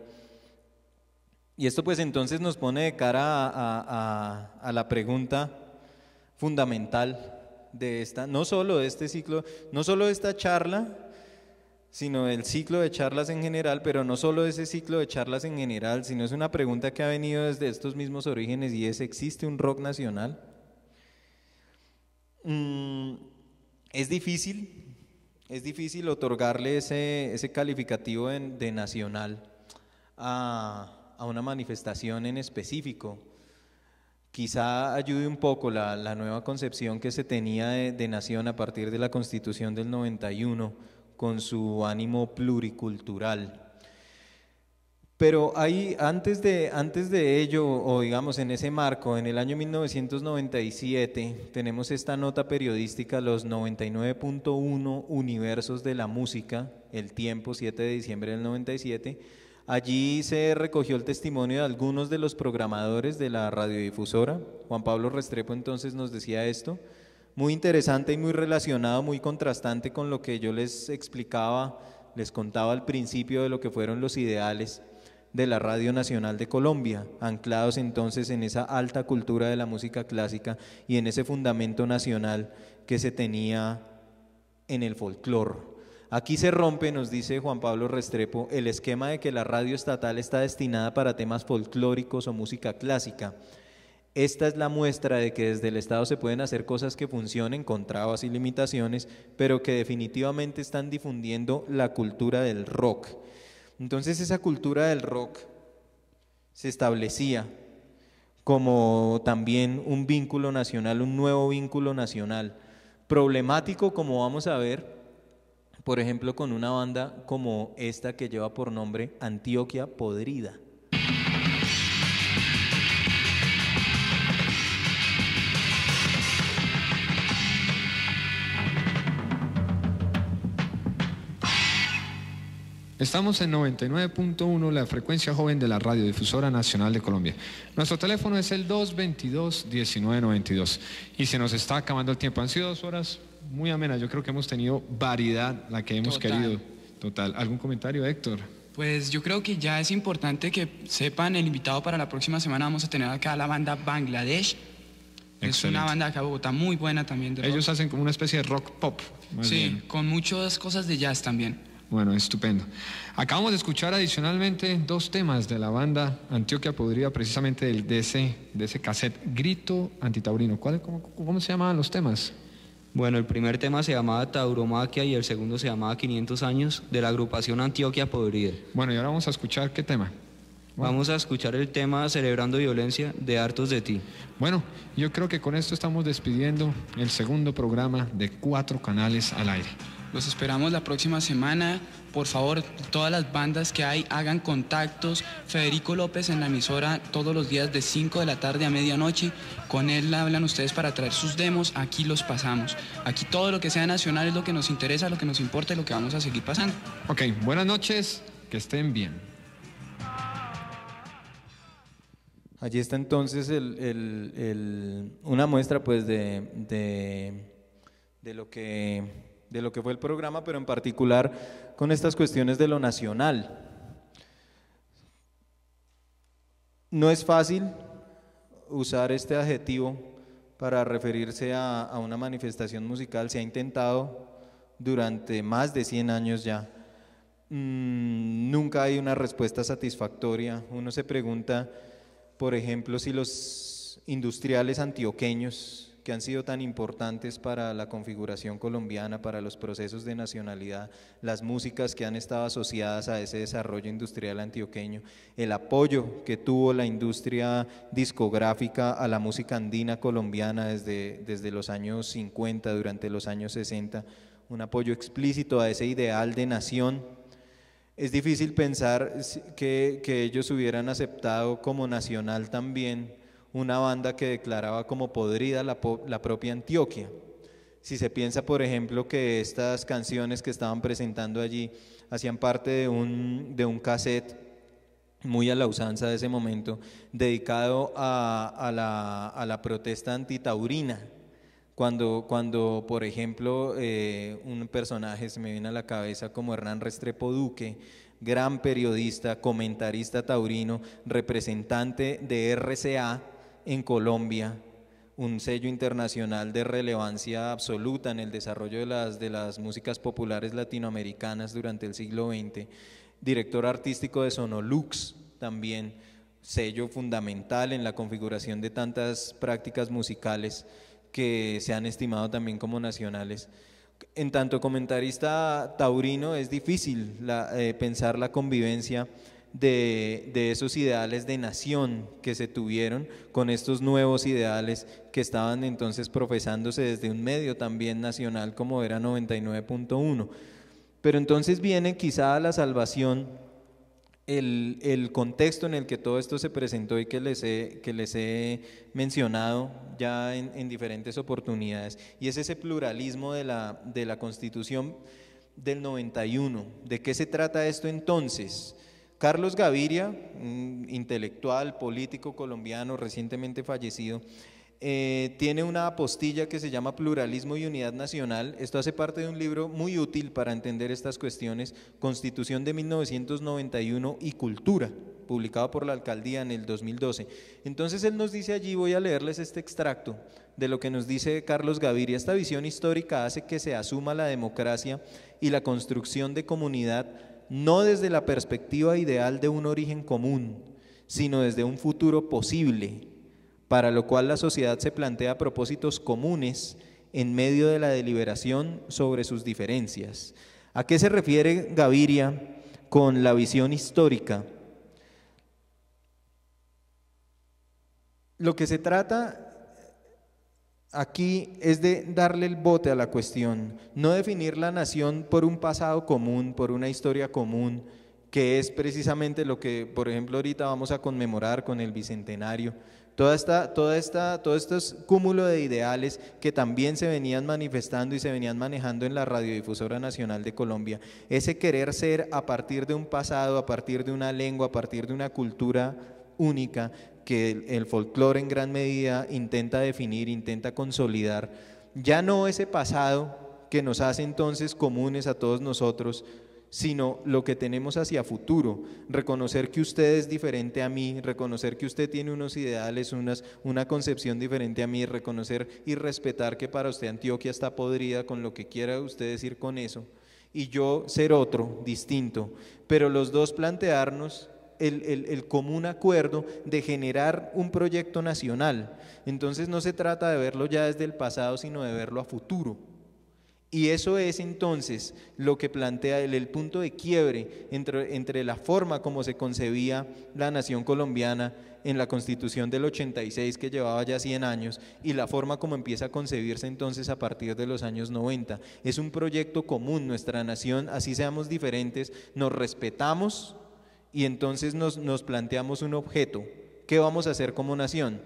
Y esto pues entonces nos pone de cara a, la pregunta fundamental de esta, no solo de este ciclo, no solo de esta charla, sino del ciclo de charlas en general, pero no solo de ese ciclo de charlas en general, sino es una pregunta que ha venido desde estos mismos orígenes y es, ¿existe un rock nacional? Mm, es difícil, es difícil otorgarle ese, ese calificativo de nacional a, a una manifestación en específico. Quizá ayude un poco la, la nueva concepción que se tenía de, de nación a partir de la constitución del 91 con su ánimo pluricultural. Pero ahí, antes de, antes de ello, o digamos en ese marco, en el año 1997, tenemos esta nota periodística, los 99.1 universos de la música, el tiempo, 7 de diciembre del 97. Allí se recogió el testimonio de algunos de los programadores de la radiodifusora. Juan Pablo Restrepo entonces nos decía esto, muy interesante y muy relacionado, muy contrastante con lo que yo les explicaba, les contaba al principio de lo que fueron los ideales de la Radio Nacional de Colombia, anclados entonces en esa alta cultura de la música clásica y en ese fundamento nacional que se tenía en el folclore. Aquí se rompe, nos dice Juan Pablo Restrepo, el esquema de que la radio estatal está destinada para temas folclóricos o música clásica. Esta es la muestra de que desde el Estado se pueden hacer cosas que funcionen con trabas y limitaciones, pero que definitivamente están difundiendo la cultura del rock. Entonces esa cultura del rock se establecía como también un vínculo nacional, un nuevo vínculo nacional, problemático como vamos a ver, por ejemplo, con una banda como esta que lleva por nombre Antioquia Podrida. Estamos en 99.1, la frecuencia joven de la Radiodifusora Nacional de Colombia. Nuestro teléfono es el 222-1992. Y se nos está acabando el tiempo. Han sido dos horas muy amenas. Yo creo que hemos tenido variedad, la que hemos Total. querido. Total. ¿Algún comentario, Héctor? Pues yo creo que ya es importante que sepan el invitado para la próxima semana. Vamos a tener acá la banda Bangladesh. Es Excelente. una banda acá de Bogotá muy buena también. De rock. Ellos hacen como una especie de rock pop. más Sí, bien. con muchas cosas de jazz también. Bueno, estupendo. Acabamos de escuchar adicionalmente dos temas de la banda Antioquia Podrida, precisamente del, de, ese, de ese cassette Grito Antitaurino. ¿Cuál, cómo, ¿Cómo se llamaban los temas? Bueno, el primer tema se llamaba Tauromaquia y el segundo se llamaba 500 años de la agrupación Antioquia Podrida. Bueno, y ahora vamos a escuchar qué tema. Vamos a escuchar el tema Celebrando Violencia de Hartos de Ti. Bueno, yo creo que con esto estamos despidiendo el segundo programa de cuatro canales al aire. Los esperamos la próxima semana. Por favor, todas las bandas que hay hagan contactos. Federico López en la emisora todos los días de 5 de la tarde a medianoche. Con él hablan ustedes para traer sus demos. Aquí los pasamos. Aquí todo lo que sea nacional es lo que nos interesa, lo que nos importa y lo que vamos a seguir pasando. Ok, buenas noches, que estén bien. Allí está entonces el- el- el- una muestra pues de, de- de lo que, de lo que fue el programa, pero en particular con estas cuestiones de lo nacional. No es fácil usar este adjetivo para referirse a, una manifestación musical, se ha intentado durante más de 100 años ya. Mm, nunca hay una respuesta satisfactoria. Uno se pregunta, por ejemplo, si los industriales antioqueños, que han sido tan importantes para la configuración colombiana, para los procesos de nacionalidad, las músicas que han estado asociadas a ese desarrollo industrial antioqueño, el apoyo que tuvo la industria discográfica a la música andina colombiana desde, desde los años 50, durante los años 60, un apoyo explícito a ese ideal de nación. Es difícil pensar que, que ellos hubieran aceptado como nacional también una banda que declaraba como podrida la, propia Antioquia. Si se piensa, por ejemplo, que estas canciones que estaban presentando allí hacían parte de un, de un cassette muy a la usanza de ese momento, dedicado a, a la, a la protesta antitaurina. Cuando, cuando por ejemplo, eh, un personaje se me viene a la cabeza como Hernán Restrepo Duque, gran periodista, comentarista taurino, representante de RCA en Colombia, un sello internacional de relevancia absoluta en el desarrollo de las, de las músicas populares latinoamericanas durante el siglo XX, director artístico de Sonolux también, sello fundamental en la configuración de tantas prácticas musicales que se han estimado también como nacionales. En tanto comentarista taurino es difícil eh, pensar la convivencia de, esos ideales de nación que se tuvieron con estos nuevos ideales que estaban entonces profesándose desde un medio también nacional como era 99.1. Pero entonces viene quizá a la salvación el, el contexto en el que todo esto se presentó y que les he, que les he mencionado ya en, en diferentes oportunidades, y es ese pluralismo de la, de la Constitución del 91. ¿De qué se trata esto entonces? Carlos Gaviria, un intelectual, político colombiano recientemente fallecido, eh, tiene una apostilla que se llama Pluralismo y Unidad Nacional. Esto hace parte de un libro muy útil para entender estas cuestiones, Constitución de 1991 y Cultura, publicado por la alcaldía en el 2012. Entonces él nos dice allí, voy a leerles este extracto de lo que nos dice Carlos Gaviria. Esta visión histórica hace que se asuma la democracia y la construcción de comunidad no desde la perspectiva ideal de un origen común, sino desde un futuro posible para lo cual la sociedad se plantea propósitos comunes en medio de la deliberación sobre sus diferencias. ¿A qué se refiere Gaviria con la visión histórica? Lo que se trata aquí es de darle el bote a la cuestión, no definir la nación por un pasado común, por una historia común, que es precisamente lo que, por ejemplo, ahorita vamos a conmemorar con el Bicentenario. Toda esta, toda esta, todo este cúmulo de ideales que también se venían manifestando y se venían manejando en la Radiodifusora Nacional de Colombia, ese querer ser a partir de un pasado, a partir de una lengua, a partir de una cultura única que el, folclore en gran medida intenta definir, intenta consolidar, ya no ese pasado que nos hace entonces comunes a todos nosotros, sino lo que tenemos hacia futuro, reconocer que usted es diferente a mí, reconocer que usted tiene unos ideales, unas, una concepción diferente a mí, reconocer y respetar que para usted Antioquia está podrida con lo que quiera usted decir con eso, y yo ser otro, distinto, pero los dos plantearnos el, el, el, común acuerdo de generar un proyecto nacional. Entonces no se trata de verlo ya desde el pasado, sino de verlo a futuro. Y eso es entonces lo que plantea el, el punto de quiebre entre, entre, la forma como se concebía la nación colombiana en la constitución del 86 que llevaba ya 100 años y la forma como empieza a concebirse entonces a partir de los años 90. Es un proyecto común, nuestra nación, así seamos diferentes, nos respetamos y entonces nos, nos planteamos un objeto. ¿Qué vamos a hacer como nación?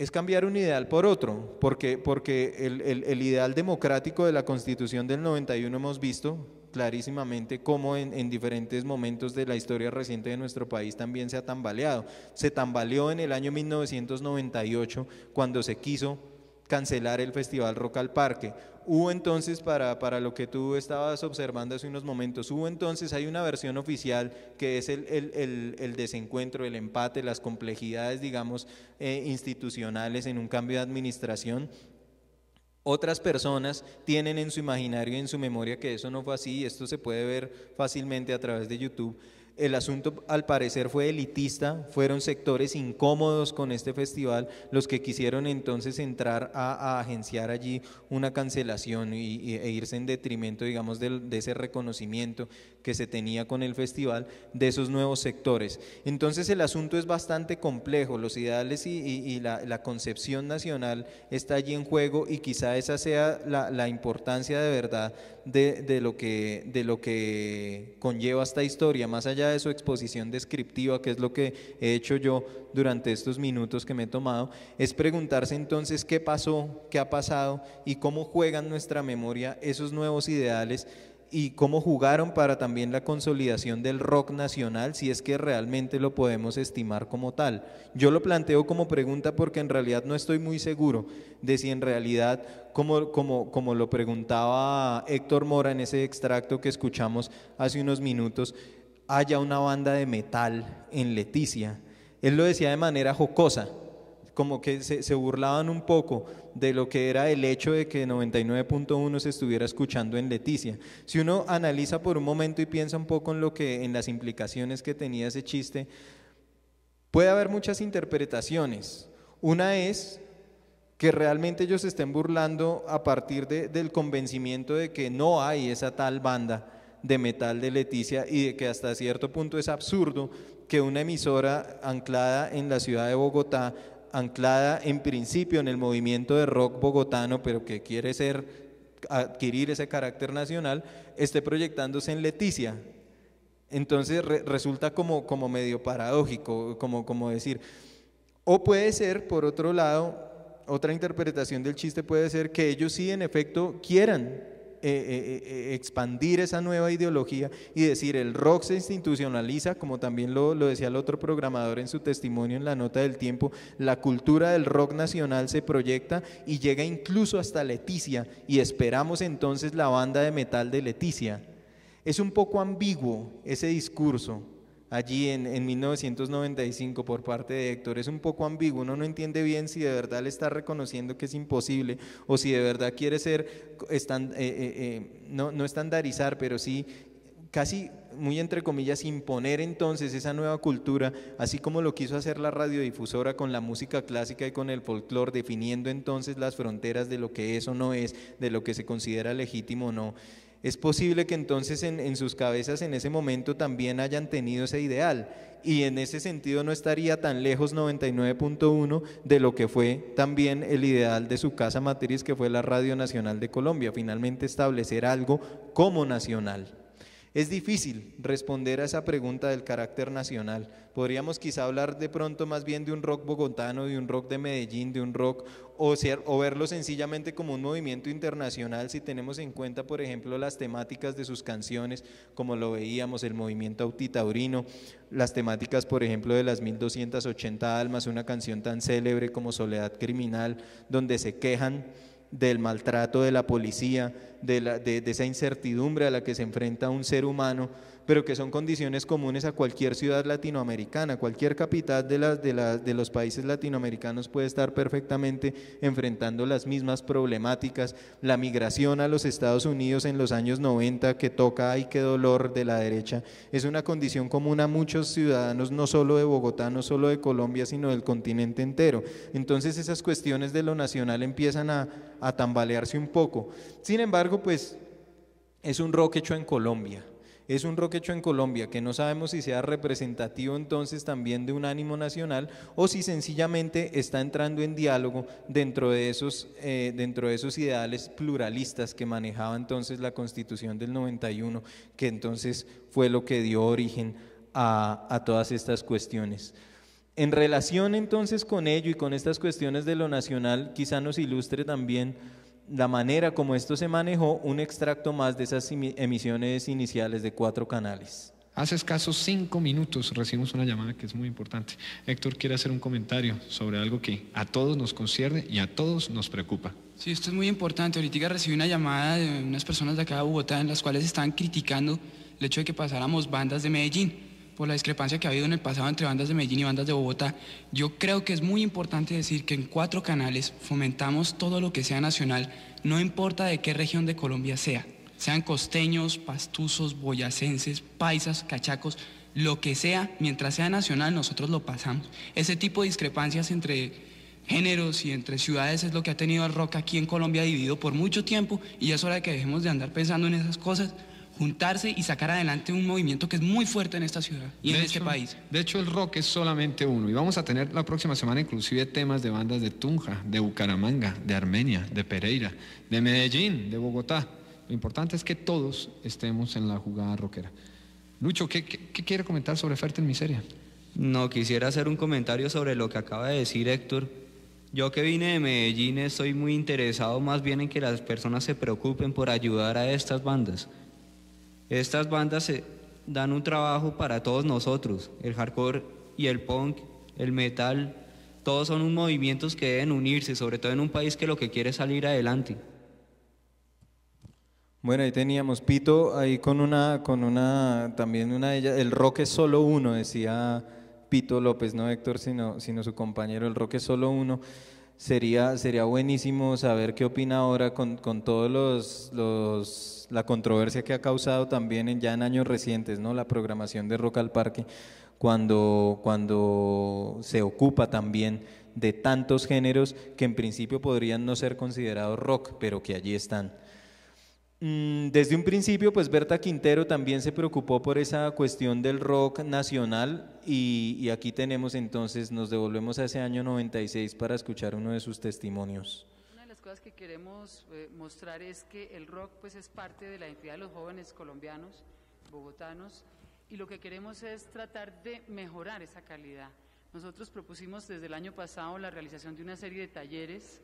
es cambiar un ideal por otro, porque, porque el, el, ideal democrático de la Constitución del 91 hemos visto clarísimamente cómo en, en, diferentes momentos de la historia reciente de nuestro país también se ha tambaleado. Se tambaleó en el año 1998 cuando se quiso cancelar el Festival Rock al Parque. Hubo entonces, para, para lo que tú estabas observando hace unos momentos, hubo entonces, hay una versión oficial que es el, el, el, el desencuentro, el empate, las complejidades, digamos, eh, institucionales en un cambio de administración. Otras personas tienen en su imaginario y en su memoria que eso no fue así, esto se puede ver fácilmente a través de YouTube. El asunto al parecer fue elitista, fueron sectores incómodos con este festival los que quisieron entonces entrar a, agenciar allí una cancelación y, e irse en detrimento, digamos, de, ese reconocimiento que se tenía con el festival de esos nuevos sectores. Entonces el asunto es bastante complejo, los ideales y, la, concepción nacional está allí en juego y quizá esa sea la, la importancia de verdad de, de lo que, de lo que conlleva esta historia, más allá de su exposición descriptiva, que es lo que he hecho yo durante estos minutos que me he tomado, es preguntarse entonces qué pasó, qué ha pasado y cómo juegan nuestra memoria esos nuevos ideales y cómo jugaron para también la consolidación del rock nacional, si es que realmente lo podemos estimar como tal. Yo lo planteo como pregunta porque en realidad no estoy muy seguro de si en realidad, como, como, como lo preguntaba Héctor Mora en ese extracto que escuchamos hace unos minutos, haya una banda de metal en Leticia. Él lo decía de manera jocosa, como que se, burlaban un poco de lo que era el hecho de que 99.1 se estuviera escuchando en Leticia. Si uno analiza por un momento y piensa un poco en lo que en las implicaciones que tenía ese chiste, puede haber muchas interpretaciones. Una es que realmente ellos se estén burlando a partir de- del convencimiento de que no hay esa tal banda de metal de Leticia y de que hasta cierto punto es absurdo que una emisora anclada en la ciudad de Bogotá, anclada en principio en el movimiento de rock bogotano, pero que quiere ser adquirir ese carácter nacional, esté proyectándose en Leticia. Entonces re- resulta como, como medio paradójico, como, como decir, o puede ser, por otro lado, otra interpretación del chiste puede ser que ellos sí, en efecto, quieran eh, eh, eh, expandir esa nueva ideología y decir el rock se institucionaliza, como también lo, lo decía el otro programador en su testimonio en la nota del tiempo, la cultura del rock nacional se proyecta y llega incluso hasta Leticia y esperamos entonces la banda de metal de Leticia. Es un poco ambiguo ese discurso allí en, en 1995 por parte de Héctor. Es un poco ambiguo, uno no entiende bien si de verdad le está reconociendo que es imposible o si de verdad quiere ser, eh, eh, eh, no, no estandarizar, pero sí casi muy entre comillas imponer entonces esa nueva cultura, así como lo quiso hacer la radiodifusora con la música clásica y con el folclore, definiendo entonces las fronteras de lo que es o no es, de lo que se considera legítimo o no. Es posible que entonces en, sus cabezas en ese momento también hayan tenido ese ideal y en ese sentido no estaría tan lejos 99.1 de lo que fue también el ideal de su casa matriz que fue la Radio Nacional de Colombia, finalmente establecer algo como nacional. Es difícil responder a esa pregunta del carácter nacional. Podríamos quizá hablar de pronto más bien de un rock bogotano, de un rock de Medellín, de un rock, o, verlo sencillamente como un movimiento internacional si tenemos en cuenta, por ejemplo, las temáticas de sus canciones, como lo veíamos, el movimiento autitaurino, las temáticas, por ejemplo, de las 1280 almas, una canción tan célebre como Soledad Criminal, donde se quejan del maltrato de la policía, de, la- de- esa incertidumbre a la que se enfrenta un ser humano, pero que son condiciones comunes a cualquier ciudad latinoamericana, cualquier capital de, las- de, las- de los países latinoamericanos puede estar perfectamente enfrentando las mismas problemáticas. La migración a los Estados Unidos en los años 90, que toca, ay, qué dolor de la derecha, es una condición común a muchos ciudadanos, no solo de Bogotá, no solo de Colombia, sino del continente entero. Entonces esas cuestiones de lo nacional empiezan a, a tambalearse un poco. Sin embargo, pues es un rock hecho en Colombia. Es un rock hecho en Colombia que no sabemos si sea representativo entonces también de un ánimo nacional o si sencillamente está entrando en diálogo dentro de esos, eh, dentro de esos ideales pluralistas que manejaba entonces la Constitución del 91, que entonces fue lo que dio origen a, a todas estas cuestiones. En relación entonces con ello y con estas cuestiones de lo nacional, quizá nos ilustre también la manera como esto se manejó, un extracto más de esas emi- emisiones iniciales de cuatro canales. Hace escasos cinco minutos recibimos una llamada que es muy importante. Héctor quiere hacer un comentario sobre algo que a todos nos concierne y a todos nos preocupa. Sí, esto es muy importante. Ahorita recibí una llamada de unas personas de acá de Bogotá en las cuales estaban criticando el hecho de que pasáramos bandas de Medellín por la discrepancia que ha habido en el pasado entre bandas de Medellín y bandas de Bogotá. Yo creo que es muy importante decir que en cuatro canales fomentamos todo lo que sea nacional, no importa de qué región de Colombia sea, sean costeños, pastuzos, boyacenses, paisas, cachacos, lo que sea, mientras sea nacional nosotros lo pasamos. Ese tipo de discrepancias entre géneros y entre ciudades es lo que ha tenido el rock aquí en Colombia dividido por mucho tiempo y ya es hora de que dejemos de andar pensando en esas cosas. Juntarse y sacar adelante un movimiento que es muy fuerte en esta ciudad y en este país. De hecho, el rock es solamente uno. Y vamos a tener la próxima semana inclusive temas de bandas de Tunja, de Bucaramanga, de Armenia, de Pereira, de Medellín, de Bogotá. Lo importante es que todos estemos en la jugada rockera. Lucho, ¿qué, qué- qué quiere comentar sobre Fértil Miseria? No, quisiera hacer un comentario sobre lo que acaba de decir Héctor. Yo que vine de Medellín estoy muy interesado más bien en que las personas se preocupen por ayudar a estas bandas. Estas bandas se dan un trabajo para todos nosotros. El hardcore y el punk, el metal, todos son un movimientos que deben unirse, sobre todo en un país que lo que quiere es salir adelante. Bueno, ahí teníamos Pito ahí con una, con una, también una de ellas, el rock es solo uno, decía Pito López, no Héctor, sino, sino su compañero, el rock es solo uno. Sería, sería buenísimo saber qué opina ahora con, con todos los, los, la controversia que ha causado también en, ya en años recientes, ¿no? La programación de Rock al Parque, cuando, cuando se ocupa también de tantos géneros que en principio podrían no ser considerados rock, pero que allí están. Mm, Desde un principio, pues Berta Quintero también se preocupó por esa cuestión del rock nacional y, y aquí tenemos entonces, nos devolvemos a ese año 96 para escuchar uno de sus testimonios. Una de las cosas que queremos eh, mostrar es que el rock pues es parte de la identidad de los jóvenes colombianos, bogotanos, y lo que queremos es tratar de mejorar esa calidad. Nosotros propusimos desde el año pasado la realización de una serie de talleres,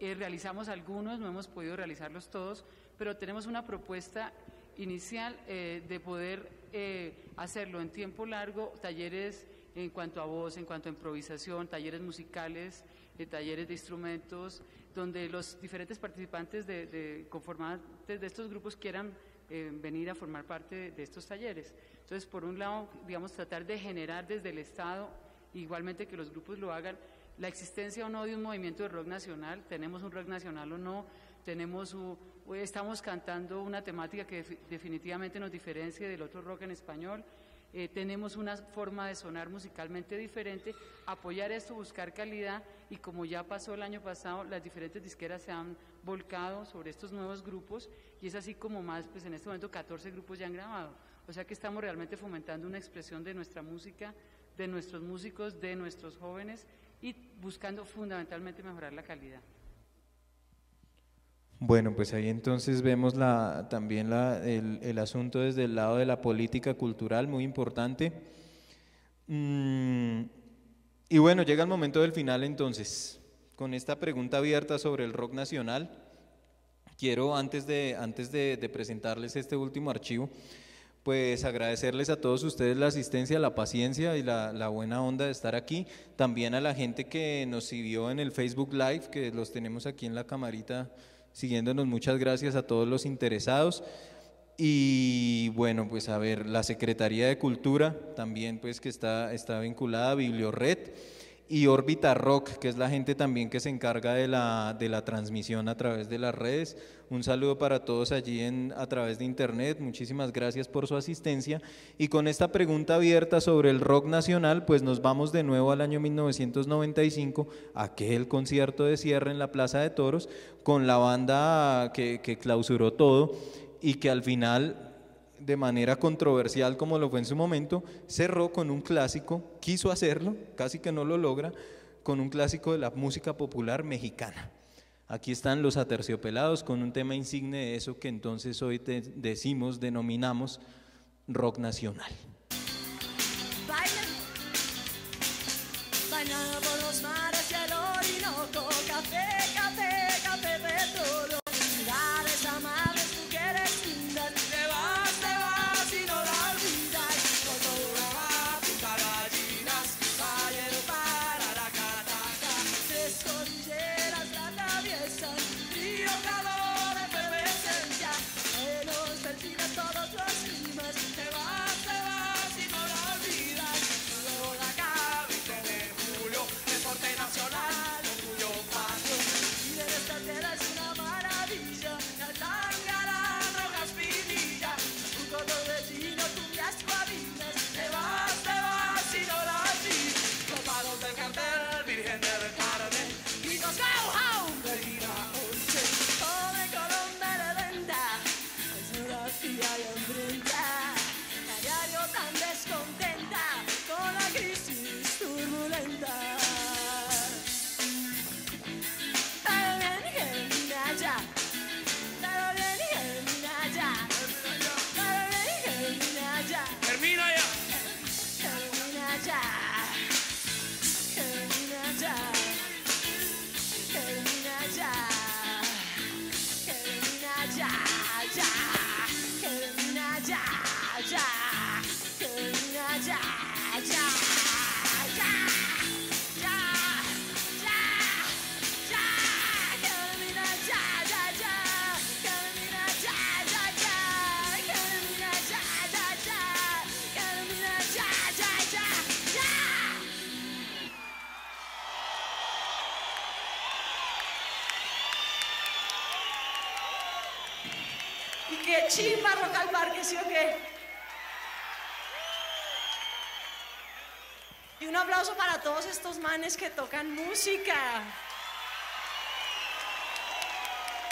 eh, realizamos algunos, no hemos podido realizarlos todos, pero tenemos una propuesta inicial eh, de poder eh, hacerlo en tiempo largo, talleres en cuanto a voz, en cuanto a improvisación, talleres musicales, eh, talleres de instrumentos, donde los diferentes participantes de, de conformantes de estos grupos quieran eh, venir a formar parte de, de estos talleres. Entonces, por un lado, digamos, tratar de generar desde el Estado, igualmente que los grupos lo hagan, la existencia o no de un movimiento de rock nacional, tenemos un rock nacional o no, tenemos un- hoy estamos cantando una temática que defi- definitivamente nos diferencia del otro rock en español, eh, tenemos una forma de sonar musicalmente diferente, apoyar esto, buscar calidad y como ya pasó el año pasado, las diferentes disqueras se han volcado sobre estos nuevos grupos y es así como más, pues en este momento 14 grupos ya han grabado. O sea que estamos realmente fomentando una expresión de nuestra música, de nuestros músicos, de nuestros jóvenes y buscando fundamentalmente mejorar la calidad. Bueno, pues ahí entonces vemos también el, asunto desde el lado de la política cultural, muy importante. Mm, y bueno, llega el momento del final entonces, con esta pregunta abierta sobre el rock nacional. Quiero, antes de presentarles este último archivo, pues agradecerles a todos ustedes la asistencia, la paciencia y la, la buena onda de estar aquí. También a la gente que nos siguió en el Facebook Live, que los tenemos aquí en la camarita siguiéndonos. Muchas gracias a todos los interesados. Y bueno, pues a ver, la Secretaría de Cultura también pues que está, está vinculada a Bibliored y Órbita Rock, que es la gente también que se encarga de la, de la transmisión a través de las redes. Un saludo para todos allí en, a través de internet. Muchísimas gracias por su asistencia. Y con esta pregunta abierta sobre el rock nacional, pues nos vamos de nuevo al año 1995, aquel concierto de cierre en la Plaza de Toros, con la banda que, que clausuró todo y que al final de manera controversial como lo fue en su momento, cerró con un clásico, quiso hacerlo, casi que no lo logra, con un clásico de la música popular mexicana. Aquí están los aterciopelados con un tema insigne de eso que entonces hoy te- decimos, denominamos rock nacional. Por los mares y el Orinoco, café, manes que tocan música.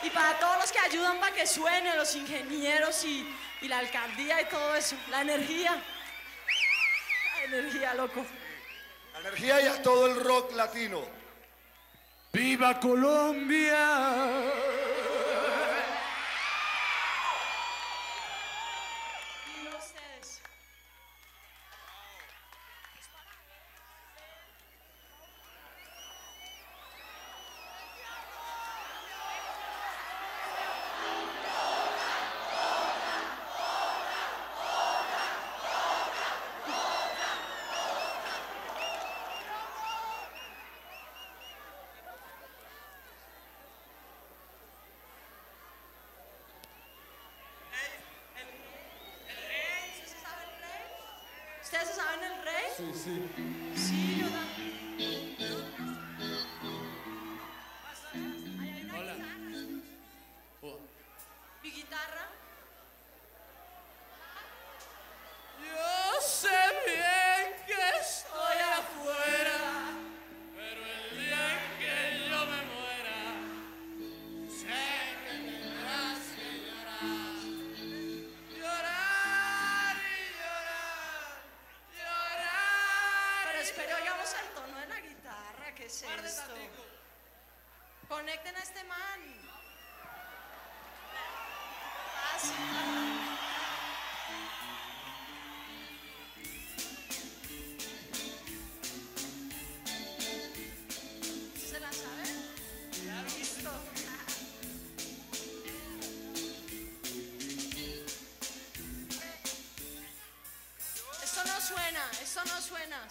Y para todos los que ayudan para que suene, los ingenieros y, y la alcaldía y todo eso. La energía. La energía, loco. La energía y a todo el rock latino. ¡Viva Colombia! Sí, sí. Sí.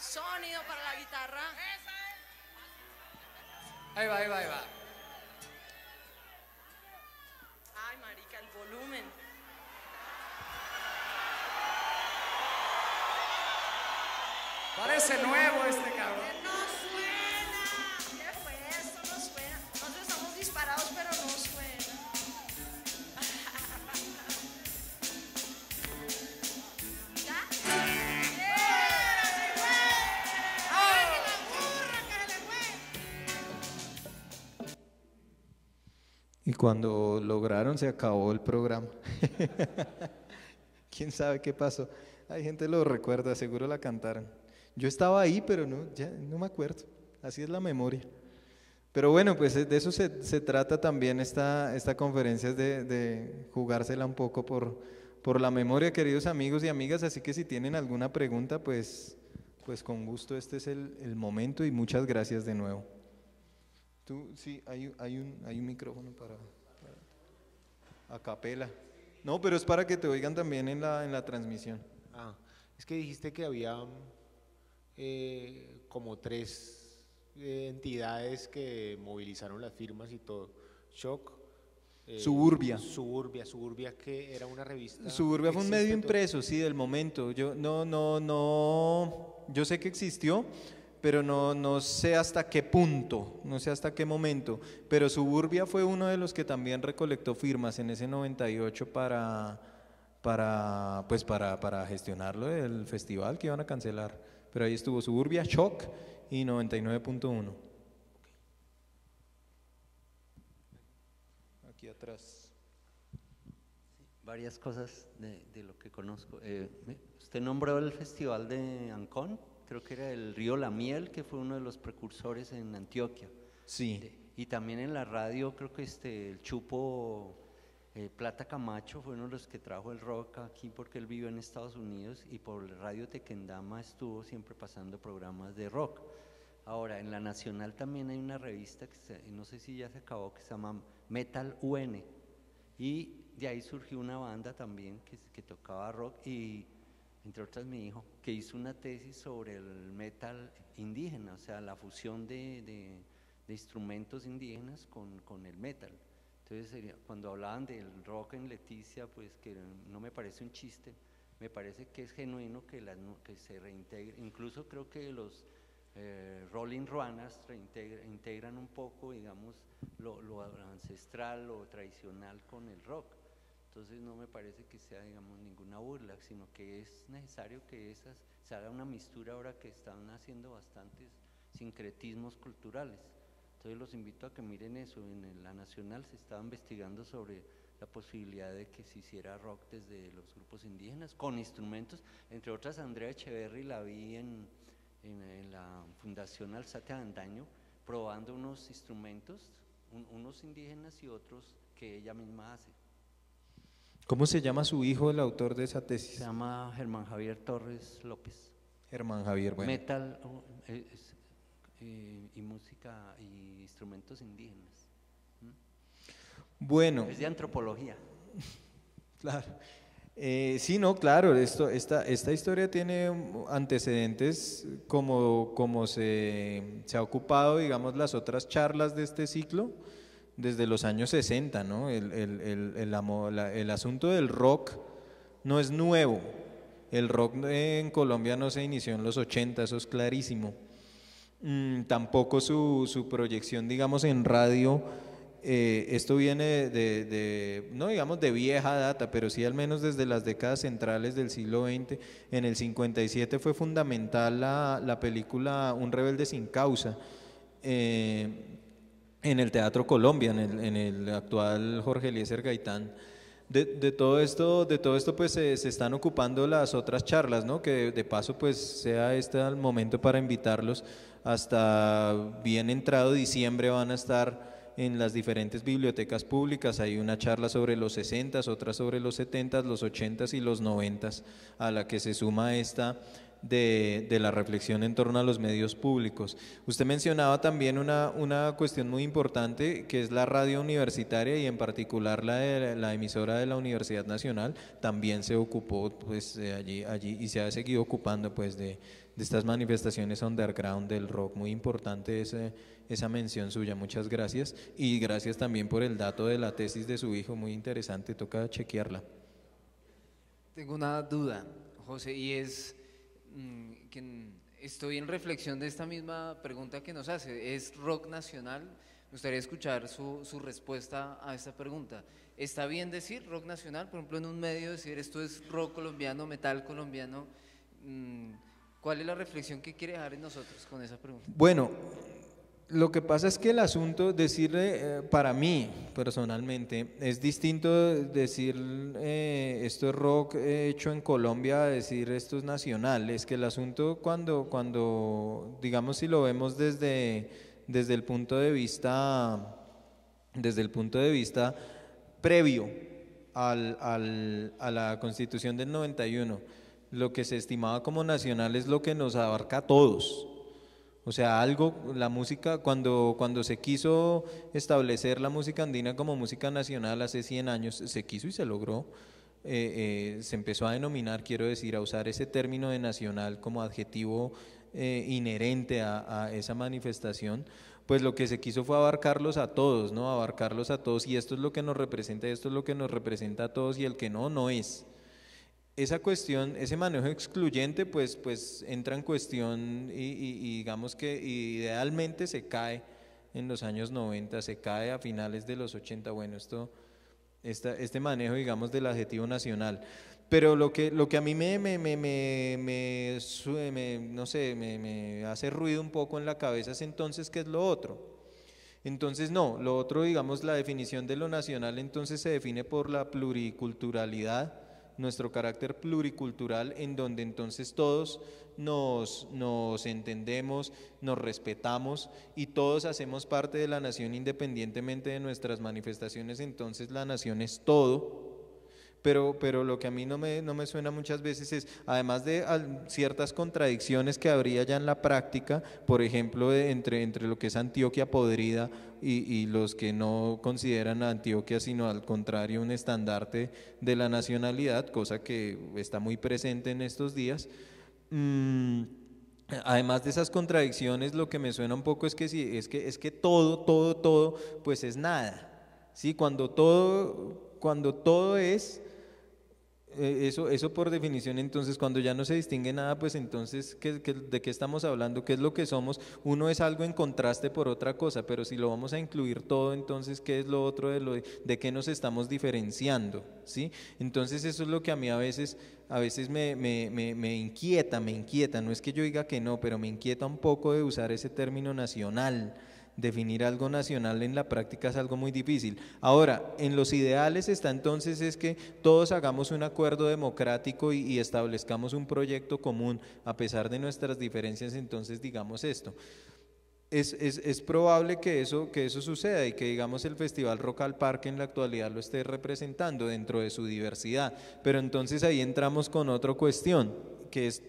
Sonido para la guitarra. Ahí va, ahí va, ahí va. Ay, marica, el volumen. Parece nuevo este cuando lograron se acabó el programa. ¿Quién sabe qué pasó? Hay gente lo recuerda, seguro la cantaron. Yo estaba ahí, pero no, ya no me acuerdo. Así es la memoria. Pero bueno, pues de eso se, trata también esta, esta conferencia, es de, de jugársela un poco por, por la memoria, queridos amigos y amigas. Así que si tienen alguna pregunta, pues, pues con gusto este es el, el momento y muchas gracias de nuevo. Tú, sí, hay, hay, un, hay un micrófono para a capela. No, pero es para que te oigan también en la, en la transmisión. Ah, es que dijiste que había eh, como tres eh, entidades que movilizaron las firmas y todo. Shock. eh, Suburbia. Suburbia, Suburbia que era una revista. Suburbia fue un ¿Existe medio impreso, sí, del momento. Yo no, no, no, yo sé que existió, pero no, no sé hasta qué punto, no sé hasta qué momento. Pero Suburbia fue uno de los que también recolectó firmas en ese 98 para, para, pues para, para gestionarlo del festival que iban a cancelar. Pero ahí estuvo Suburbia, Shock y 99.1. Aquí atrás. varias cosas de, de lo que conozco. Eh, usted nombró el festival de Ancón, creo que era el Río La Miel, que fue uno de los precursores en Antioquia. Sí. De- y también en la radio, creo que este, el Chupo eh, Plata Camacho fue uno de los que trajo el rock aquí porque él vivió en Estados Unidos y por Radio Tequendama estuvo siempre pasando programas de rock. Ahora, en la Nacional también hay una revista que se- no sé si ya se acabó, que se llama Metal UN. Y de ahí surgió una banda también que, que tocaba rock y, entre otras, mi hijo, que hizo una tesis sobre el metal indígena, o sea, la fusión de, instrumentos indígenas con, el metal. Entonces, cuando hablaban del rock en Leticia, pues que no me parece un chiste, me parece que es genuino que, las que se reintegre. Incluso creo que los eh, Rolling Ruanas integran un poco, digamos, lo, lo ancestral, lo tradicional con el rock. Entonces no me parece que sea, digamos, ninguna burla, sino que es necesario que esas, se haga una mistura ahora que están haciendo bastantes sincretismos culturales. Entonces los invito a que miren eso. En la Nacional se estaba investigando sobre la posibilidad de que se hiciera rock desde los grupos indígenas con instrumentos. Entre otras, Andrea Echeverry la vi en, la Fundación Alzate Andaño probando unos instrumentos, un- unos indígenas y otros que ella misma hace. ¿Cómo se llama su hijo, el autor de esa tesis? Se llama Germán Javier Torres López. Germán Javier, bueno. Metal oh, eh, es- eh, y música y instrumentos indígenas. Bueno. Es de antropología. Claro. Eh, sí, no, claro, esto, esta, esta historia tiene antecedentes como, como se, se ha ocupado, digamos, las otras charlas de este ciclo desde los años 60, ¿no? El, el- el- el asunto del rock no es nuevo. El rock en Colombia no se inició en los 80, eso es clarísimo. Mm, tampoco su, su proyección, digamos, en radio. eh, esto viene de, de- de, no digamos de vieja data, pero sí al menos desde las décadas centrales del siglo XX. En el 57 fue fundamental la, la película Un rebelde sin causa. eh, en el Teatro Colombia, en el, en el actual Jorge Eliezer Gaitán. De, de todo esto, de todo esto pues se, se están ocupando las otras charlas, ¿no? Que de, paso pues sea este el momento para invitarlos. Hasta bien entrado diciembre van a estar en las diferentes bibliotecas públicas. Hay una charla sobre los 60, otra sobre los 70, los 80 y los 90, a la que se suma esta de, de la reflexión en torno a los medios públicos. Usted mencionaba también una, una cuestión muy importante que es la radio universitaria y en particular la, la emisora de la Universidad Nacional también se ocupó pues de allí, allí y se ha seguido ocupando pues de, de estas manifestaciones underground del rock. Muy importante ese, esa mención suya, muchas gracias y gracias también por el dato de la tesis de su hijo, muy interesante, toca chequearla. Tengo una duda, José, y es mm, estoy en reflexión de esta misma pregunta que nos hace. ¿Es rock nacional? Me gustaría escuchar su, su respuesta a esta pregunta. ¿Está bien decir rock nacional? Por ejemplo, en un medio decir esto es rock colombiano, metal colombiano. Mm, ¿Cuál es la reflexión que quiere dejar en nosotros con esa pregunta? Bueno, lo que pasa es que el asunto, decirle, eh, para mí personalmente, es distinto decir eh, esto es rock hecho en Colombia decir esto es nacional. Es que el asunto cuando, cuando digamos, si lo vemos desde, desde el punto de vista, desde el punto de vista previo al- a la constitución del 91, lo que se estimaba como nacional es lo que nos abarca a todos. O sea, algo, la música, cuando, cuando se quiso establecer la música andina como música nacional hace 100 años, se quiso y se logró, eh, eh, se empezó a denominar, quiero decir, a usar ese término de nacional como adjetivo eh, inherente a, a esa manifestación, pues lo que se quiso fue abarcarlos a todos, ¿no? Abarcarlos a todos y esto es lo que nos representa, esto es lo que nos representa a todos y el que no, no es esa cuestión, ese manejo excluyente, pues, pues entra en cuestión y, y- y digamos que idealmente se cae en los años 90, se cae a finales de los 80. Bueno, esto, esta- este manejo, digamos, del adjetivo nacional. Pero lo que, lo que a mí me, me, me, me, no sé, me hace ruido un poco en la cabeza es entonces, ¿qué es lo otro? Entonces, no, lo otro, digamos, la definición de lo nacional entonces se define por la pluriculturalidad, nuestro carácter pluricultural, en donde entonces todos nos, nos entendemos, nos respetamos y todos hacemos parte de la nación independientemente de nuestras manifestaciones, entonces la nación es todo. Pero, pero lo que a mí no me, no me suena muchas veces es, además de ciertas contradicciones que habría ya en la práctica, por ejemplo, de- entre, entre lo que es Antioquia podrida y, y los que no consideran a Antioquia, sino al contrario, un estandarte de la nacionalidad, cosa que está muy presente en estos días. Mm, Además de esas contradicciones, lo que me suena un poco es que sí, es que es que todo, todo, todo, pues es nada. Sí, cuando todo, cuando todo es eh, eso, eso por definición, entonces cuando ya no se distingue nada, pues entonces ¿qué- ¿de qué estamos hablando? ¿Qué es lo que somos? Uno es algo en contraste por otra cosa, pero si lo vamos a incluir todo, entonces ¿qué es lo otro de lo de qué nos estamos diferenciando? ¿Sí? Entonces eso es lo que a mí a veces, a veces me, me, me, me inquieta, me inquieta, no es que yo diga que no, pero me inquieta un poco de usar ese término nacional definir algo nacional en la práctica es algo muy difícil. Ahora, en los ideales está entonces es que todos hagamos un acuerdo democrático y, establezcamos un proyecto común a pesar de nuestras diferencias, entonces digamos esto. Es, es, es probable que eso, que eso suceda y que digamos el Festival Rock al Parque en la actualidad lo esté representando dentro de su diversidad, pero entonces ahí entramos con otra cuestión, que es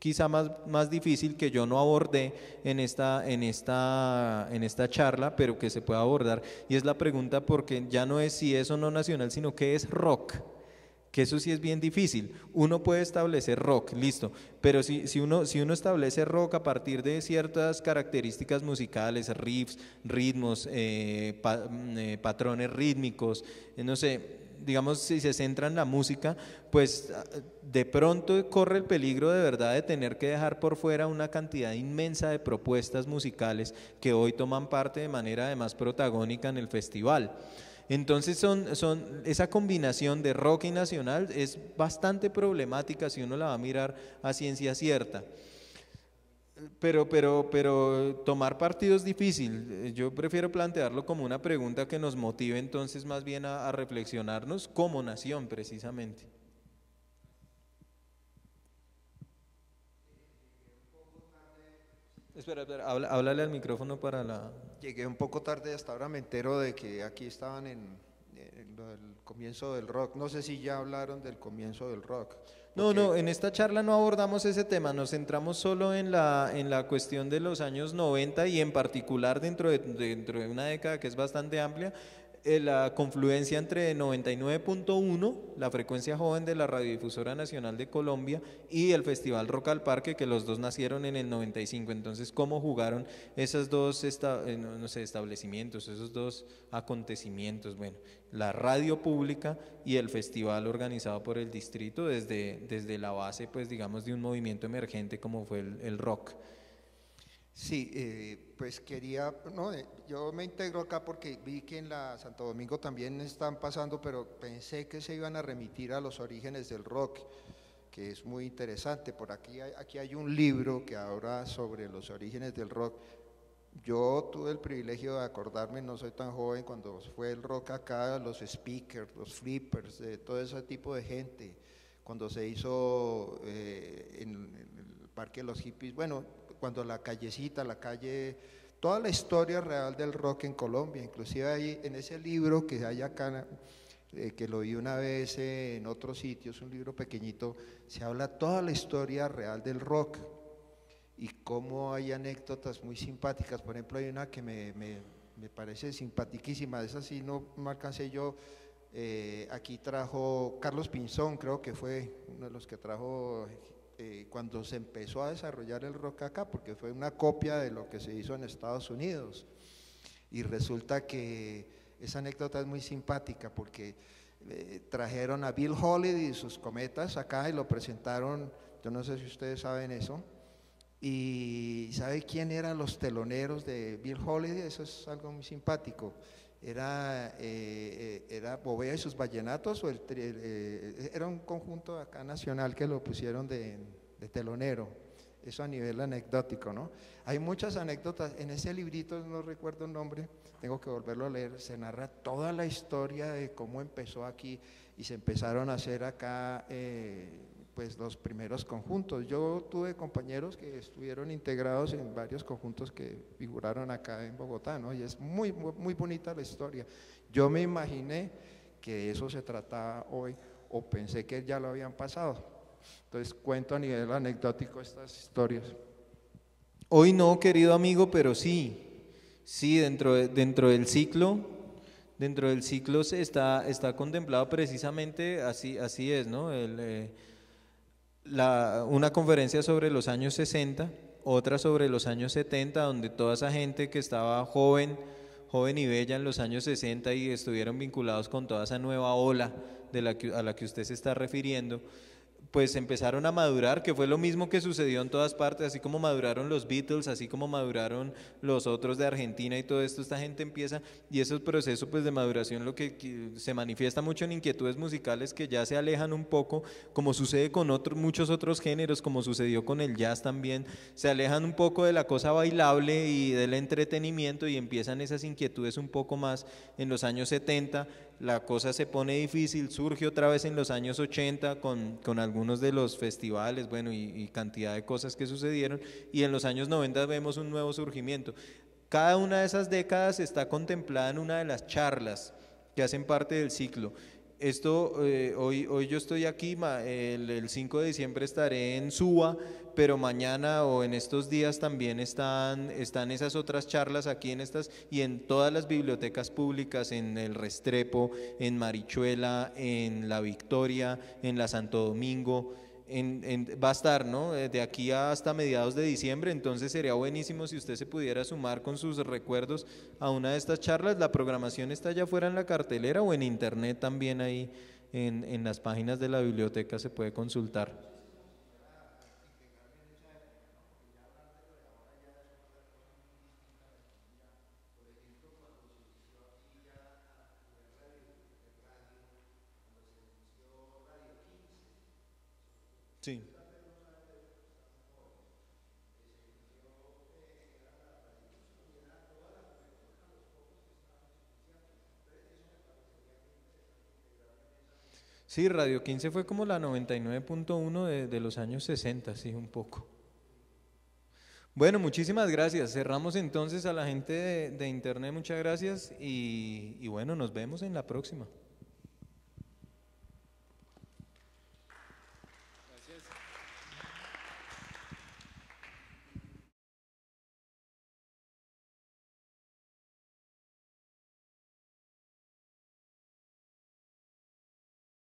quizá más, más difícil que yo no abordé en esta, en, esta, en esta charla, pero que se puede abordar, y es la pregunta porque ya no es si es o no nacional, sino qué es rock. Que eso sí es bien difícil. Uno puede establecer rock, listo, pero si, si, uno, si uno establece rock a partir de ciertas características musicales, riffs, ritmos, eh, mm, eh, patrones rítmicos, eh, no sé, digamos, si se centra en la música, pues ah, de pronto corre el peligro de verdad de tener que dejar por fuera una cantidad inmensa de propuestas musicales que hoy toman parte de manera además protagónica en el festival. Entonces son, son, esa combinación de rock y nacional es bastante problemática si uno la va a mirar a ciencia cierta. Pero, pero, pero tomar partido es difícil. Eh, Yo prefiero plantearlo como una pregunta que nos motive entonces más bien a, reflexionarnos como nación precisamente. Espera, espera, habla- háblale al micrófono para la... Llegué un poco tarde, hasta ahora me entero de que aquí estaban en, en del comienzo del rock. No sé si ya hablaron del comienzo del rock. No, no, en esta charla no abordamos ese tema, nos centramos solo en la, en la cuestión de los años 90 y en particular dentro de, dentro de una década que es bastante amplia, la confluencia entre 99.1, la frecuencia joven de la Radiodifusora Nacional de Colombia, y el Festival Rock al Parque, que los dos nacieron en el 95. Entonces, ¿cómo jugaron esos dos eh, no, sé, establecimientos, esos dos acontecimientos? Bueno, la radio pública y el festival organizado por el distrito desde, desde la base, pues digamos, de un movimiento emergente como fue el, el rock. Sí, eh, pues quería, no, eh, yo me integro acá porque vi que en la Santo Domingo también están pasando, pero pensé que se iban a remitir a los orígenes del rock, que es muy interesante. Por aquí hay, aquí hay un libro que habla sobre los orígenes del rock. Yo tuve el privilegio de acordarme, no soy tan joven, cuando fue el rock acá, los speakers, los flippers, todo ese tipo de gente, cuando se hizo eh, en, en el Parque de los Hippies, bueno, cuando la callecita, la calle, toda la historia real del rock en Colombia, inclusive ahí en ese libro que hay acá, eh, que lo vi una vez en otros sitios, un libro pequeñito, se habla toda la historia real del rock y cómo hay anécdotas muy simpáticas. Por ejemplo, hay una que me, me, me parece simpaticísima, esa sí no me alcancé yo. eh, aquí trajo Carlos Pinzón, creo que fue uno de los que trajo eh, cuando se empezó a desarrollar el rock acá, porque fue una copia de lo que se hizo en Estados Unidos. Y resulta que esa anécdota es muy simpática porque eh, trajeron a Bill Holiday y sus cometas acá y lo presentaron, yo no sé si ustedes saben eso, y ¿sabe quién eran los teloneros de Bill Holiday? Eso es algo muy simpático. Era, eh, eh, era Bovea y sus vallenatos, o el, eh, era un conjunto acá nacional que lo pusieron de, de telonero. Eso a nivel anecdótico, ¿no? Hay muchas anécdotas. En ese librito, no recuerdo el nombre, tengo que volverlo a leer, se narra toda la historia de cómo empezó aquí y se empezaron a hacer acá eh, pues los primeros conjuntos. Yo tuve compañeros que estuvieron integrados en varios conjuntos que figuraron acá en Bogotá, ¿no? Y es muy, muy, muy bonita la historia. Yo me imaginé que de eso se trataba hoy o pensé que ya lo habían pasado. Entonces cuento a nivel anecdótico estas historias. Hoy no, querido amigo, pero sí, sí, dentro, de- dentro del ciclo, dentro del ciclo se está, está contemplado precisamente así, así es, ¿no? El, eh, la- una conferencia sobre los años 60, otra sobre los años 70, donde toda esa gente que estaba joven, joven y bella en los años 60 y estuvieron vinculados con toda esa nueva ola de la que, a la que usted se está refiriendo, pues empezaron a madurar, que fue lo mismo que sucedió en todas partes, así como maduraron los Beatles, así como maduraron los otros de Argentina y todo esto, esta gente empieza, y ese proceso pues de maduración lo que, se manifiesta mucho en inquietudes musicales que ya se alejan un poco, como sucede con otros, muchos otros géneros, como sucedió con el jazz también, se alejan un poco de la cosa bailable y del entretenimiento y empiezan esas inquietudes un poco más en los años 70, la cosa se pone difícil, surge otra vez en los años 80 con, con algunos de los festivales, bueno, y, y cantidad de cosas que sucedieron, y en los años 90 vemos un nuevo surgimiento. Cada una de esas décadas está contemplada en una de las charlas que hacen parte del ciclo. Esto, eh, hoy, hoy yo estoy aquí, el, el 5 de diciembre estaré en Suba, pero mañana o en estos días también están, están esas otras charlas aquí en estas y en todas las bibliotecas públicas, en el Restrepo, en Marichuela, en La Victoria, en la Santo Domingo. En, en- va a estar, ¿no? Eh, De aquí hasta mediados de diciembre, entonces sería buenísimo si usted se pudiera sumar con sus recuerdos a una de estas charlas. La programación está ya fuera en la cartelera o en internet también ahí en, en las páginas de la biblioteca se puede consultar. Sí. Sí, Radio 15 fue como la 99.1 de, de los años 60, sí, un poco. Bueno, muchísimas gracias. Cerramos entonces a la gente de, de internet, muchas gracias y, y bueno, nos vemos en la próxima.